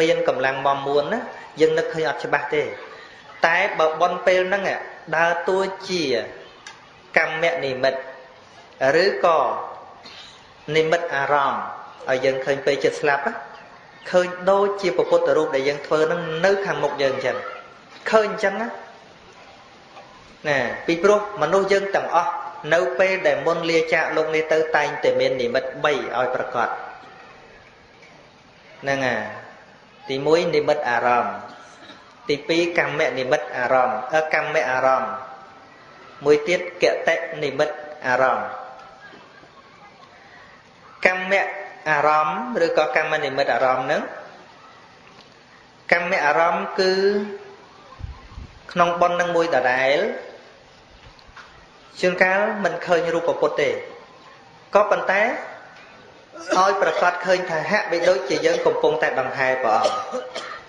មានកម្លាំងមមួនណាយើងនឹកឃើញអត់ច្បាស់ទេ តែបើបុណ្យពេលហ្នឹងដើរតួជាកម្មនិមិត្តឬក៏និមិត្តអារម្មណ៍ឲ្យយើងឃើញពេលចិត្តស្លាប់ឃើញដូចជាពុទ្ធរូបដែលយើងធ្វើហ្នឹងនៅខាងមុខយើងអញ្ចឹងឃើញអញ្ចឹងណាណាពីព្រោះមនុស្សយើងទាំងអស់នៅពេលដែលមុនលាចាកលោកនេះទៅតែងតែមាននិមិត្ត3ឲ្យប្រកបហ្នឹងហើយ ទី1និមិត្តអារម្មណ៍ទី2កម្មនិមិត្តអារម្មណ៍អកម្មអារម្មណ៍មួយទៀតកតិនិមិត្តអារម្មណ៍កម្មអារម្មណ៍ឬក៏កម្មនិមិត្តអារម្មណ៍ហ្នឹងកម្មអារម្មណ៍គឺក្នុងប៉ុននឹងមួយដដែលជួនកាលមិនឃើញរូបពុទ្ធទេក៏ប៉ុន្តែ ឲ្យប្រកាសឃើញថាហាក់បីដូចជាយើងកំពុងតែដង្ហែព្រះអង្គ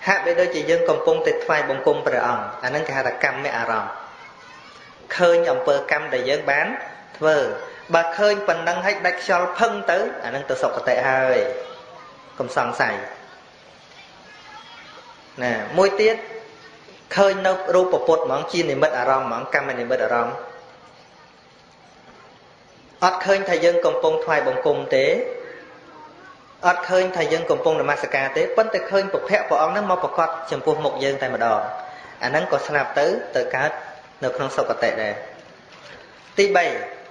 ហាក់បីដូចជាយើងកំពុងតែថ្វាយបង្គំព្រះអង្គអាហ្នឹងគេហៅថាកម្មអារម្មណ៍ឃើញអំពើកម្មដែលយើងបានធ្វើបើឃើញប៉ុណ្ណឹងឲ្យដាច់ខ្យល់ផឹងទៅអាហ្នឹងទៅសុគតិហើយកុំសង្ស័យណាមួយទៀតឃើញនៅរូបពុទ្ធហ្មងជានិមិត្តអារម្មណ៍ហ្មងកម្មនិមិត្តអារម្មណ៍អត់ឃើញថាយើងកំពុងថ្វាយបង្គំទេ អត់ឃើញថាយើងកំពុងនមស្ការទេប៉ុន្តែឃើញពភៈព្រះអង្គនឹងមកប្រកាសចំពោះមុខយើងតែម្ដងអាហ្នឹងក៏ស្លាប់ទៅទៅកើតនៅក្នុងសុគតិដែរទី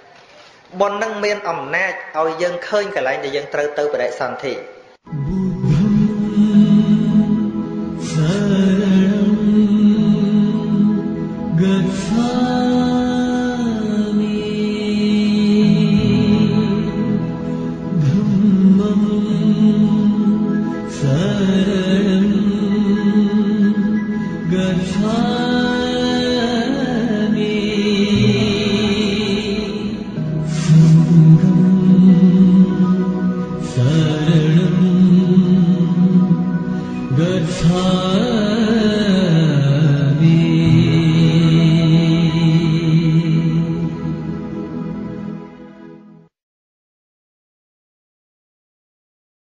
3បុណ្យនឹងមានអំណាចឲ្យយើងឃើញកន្លែងដែលយើងត្រូវទៅបដិសន្ធិ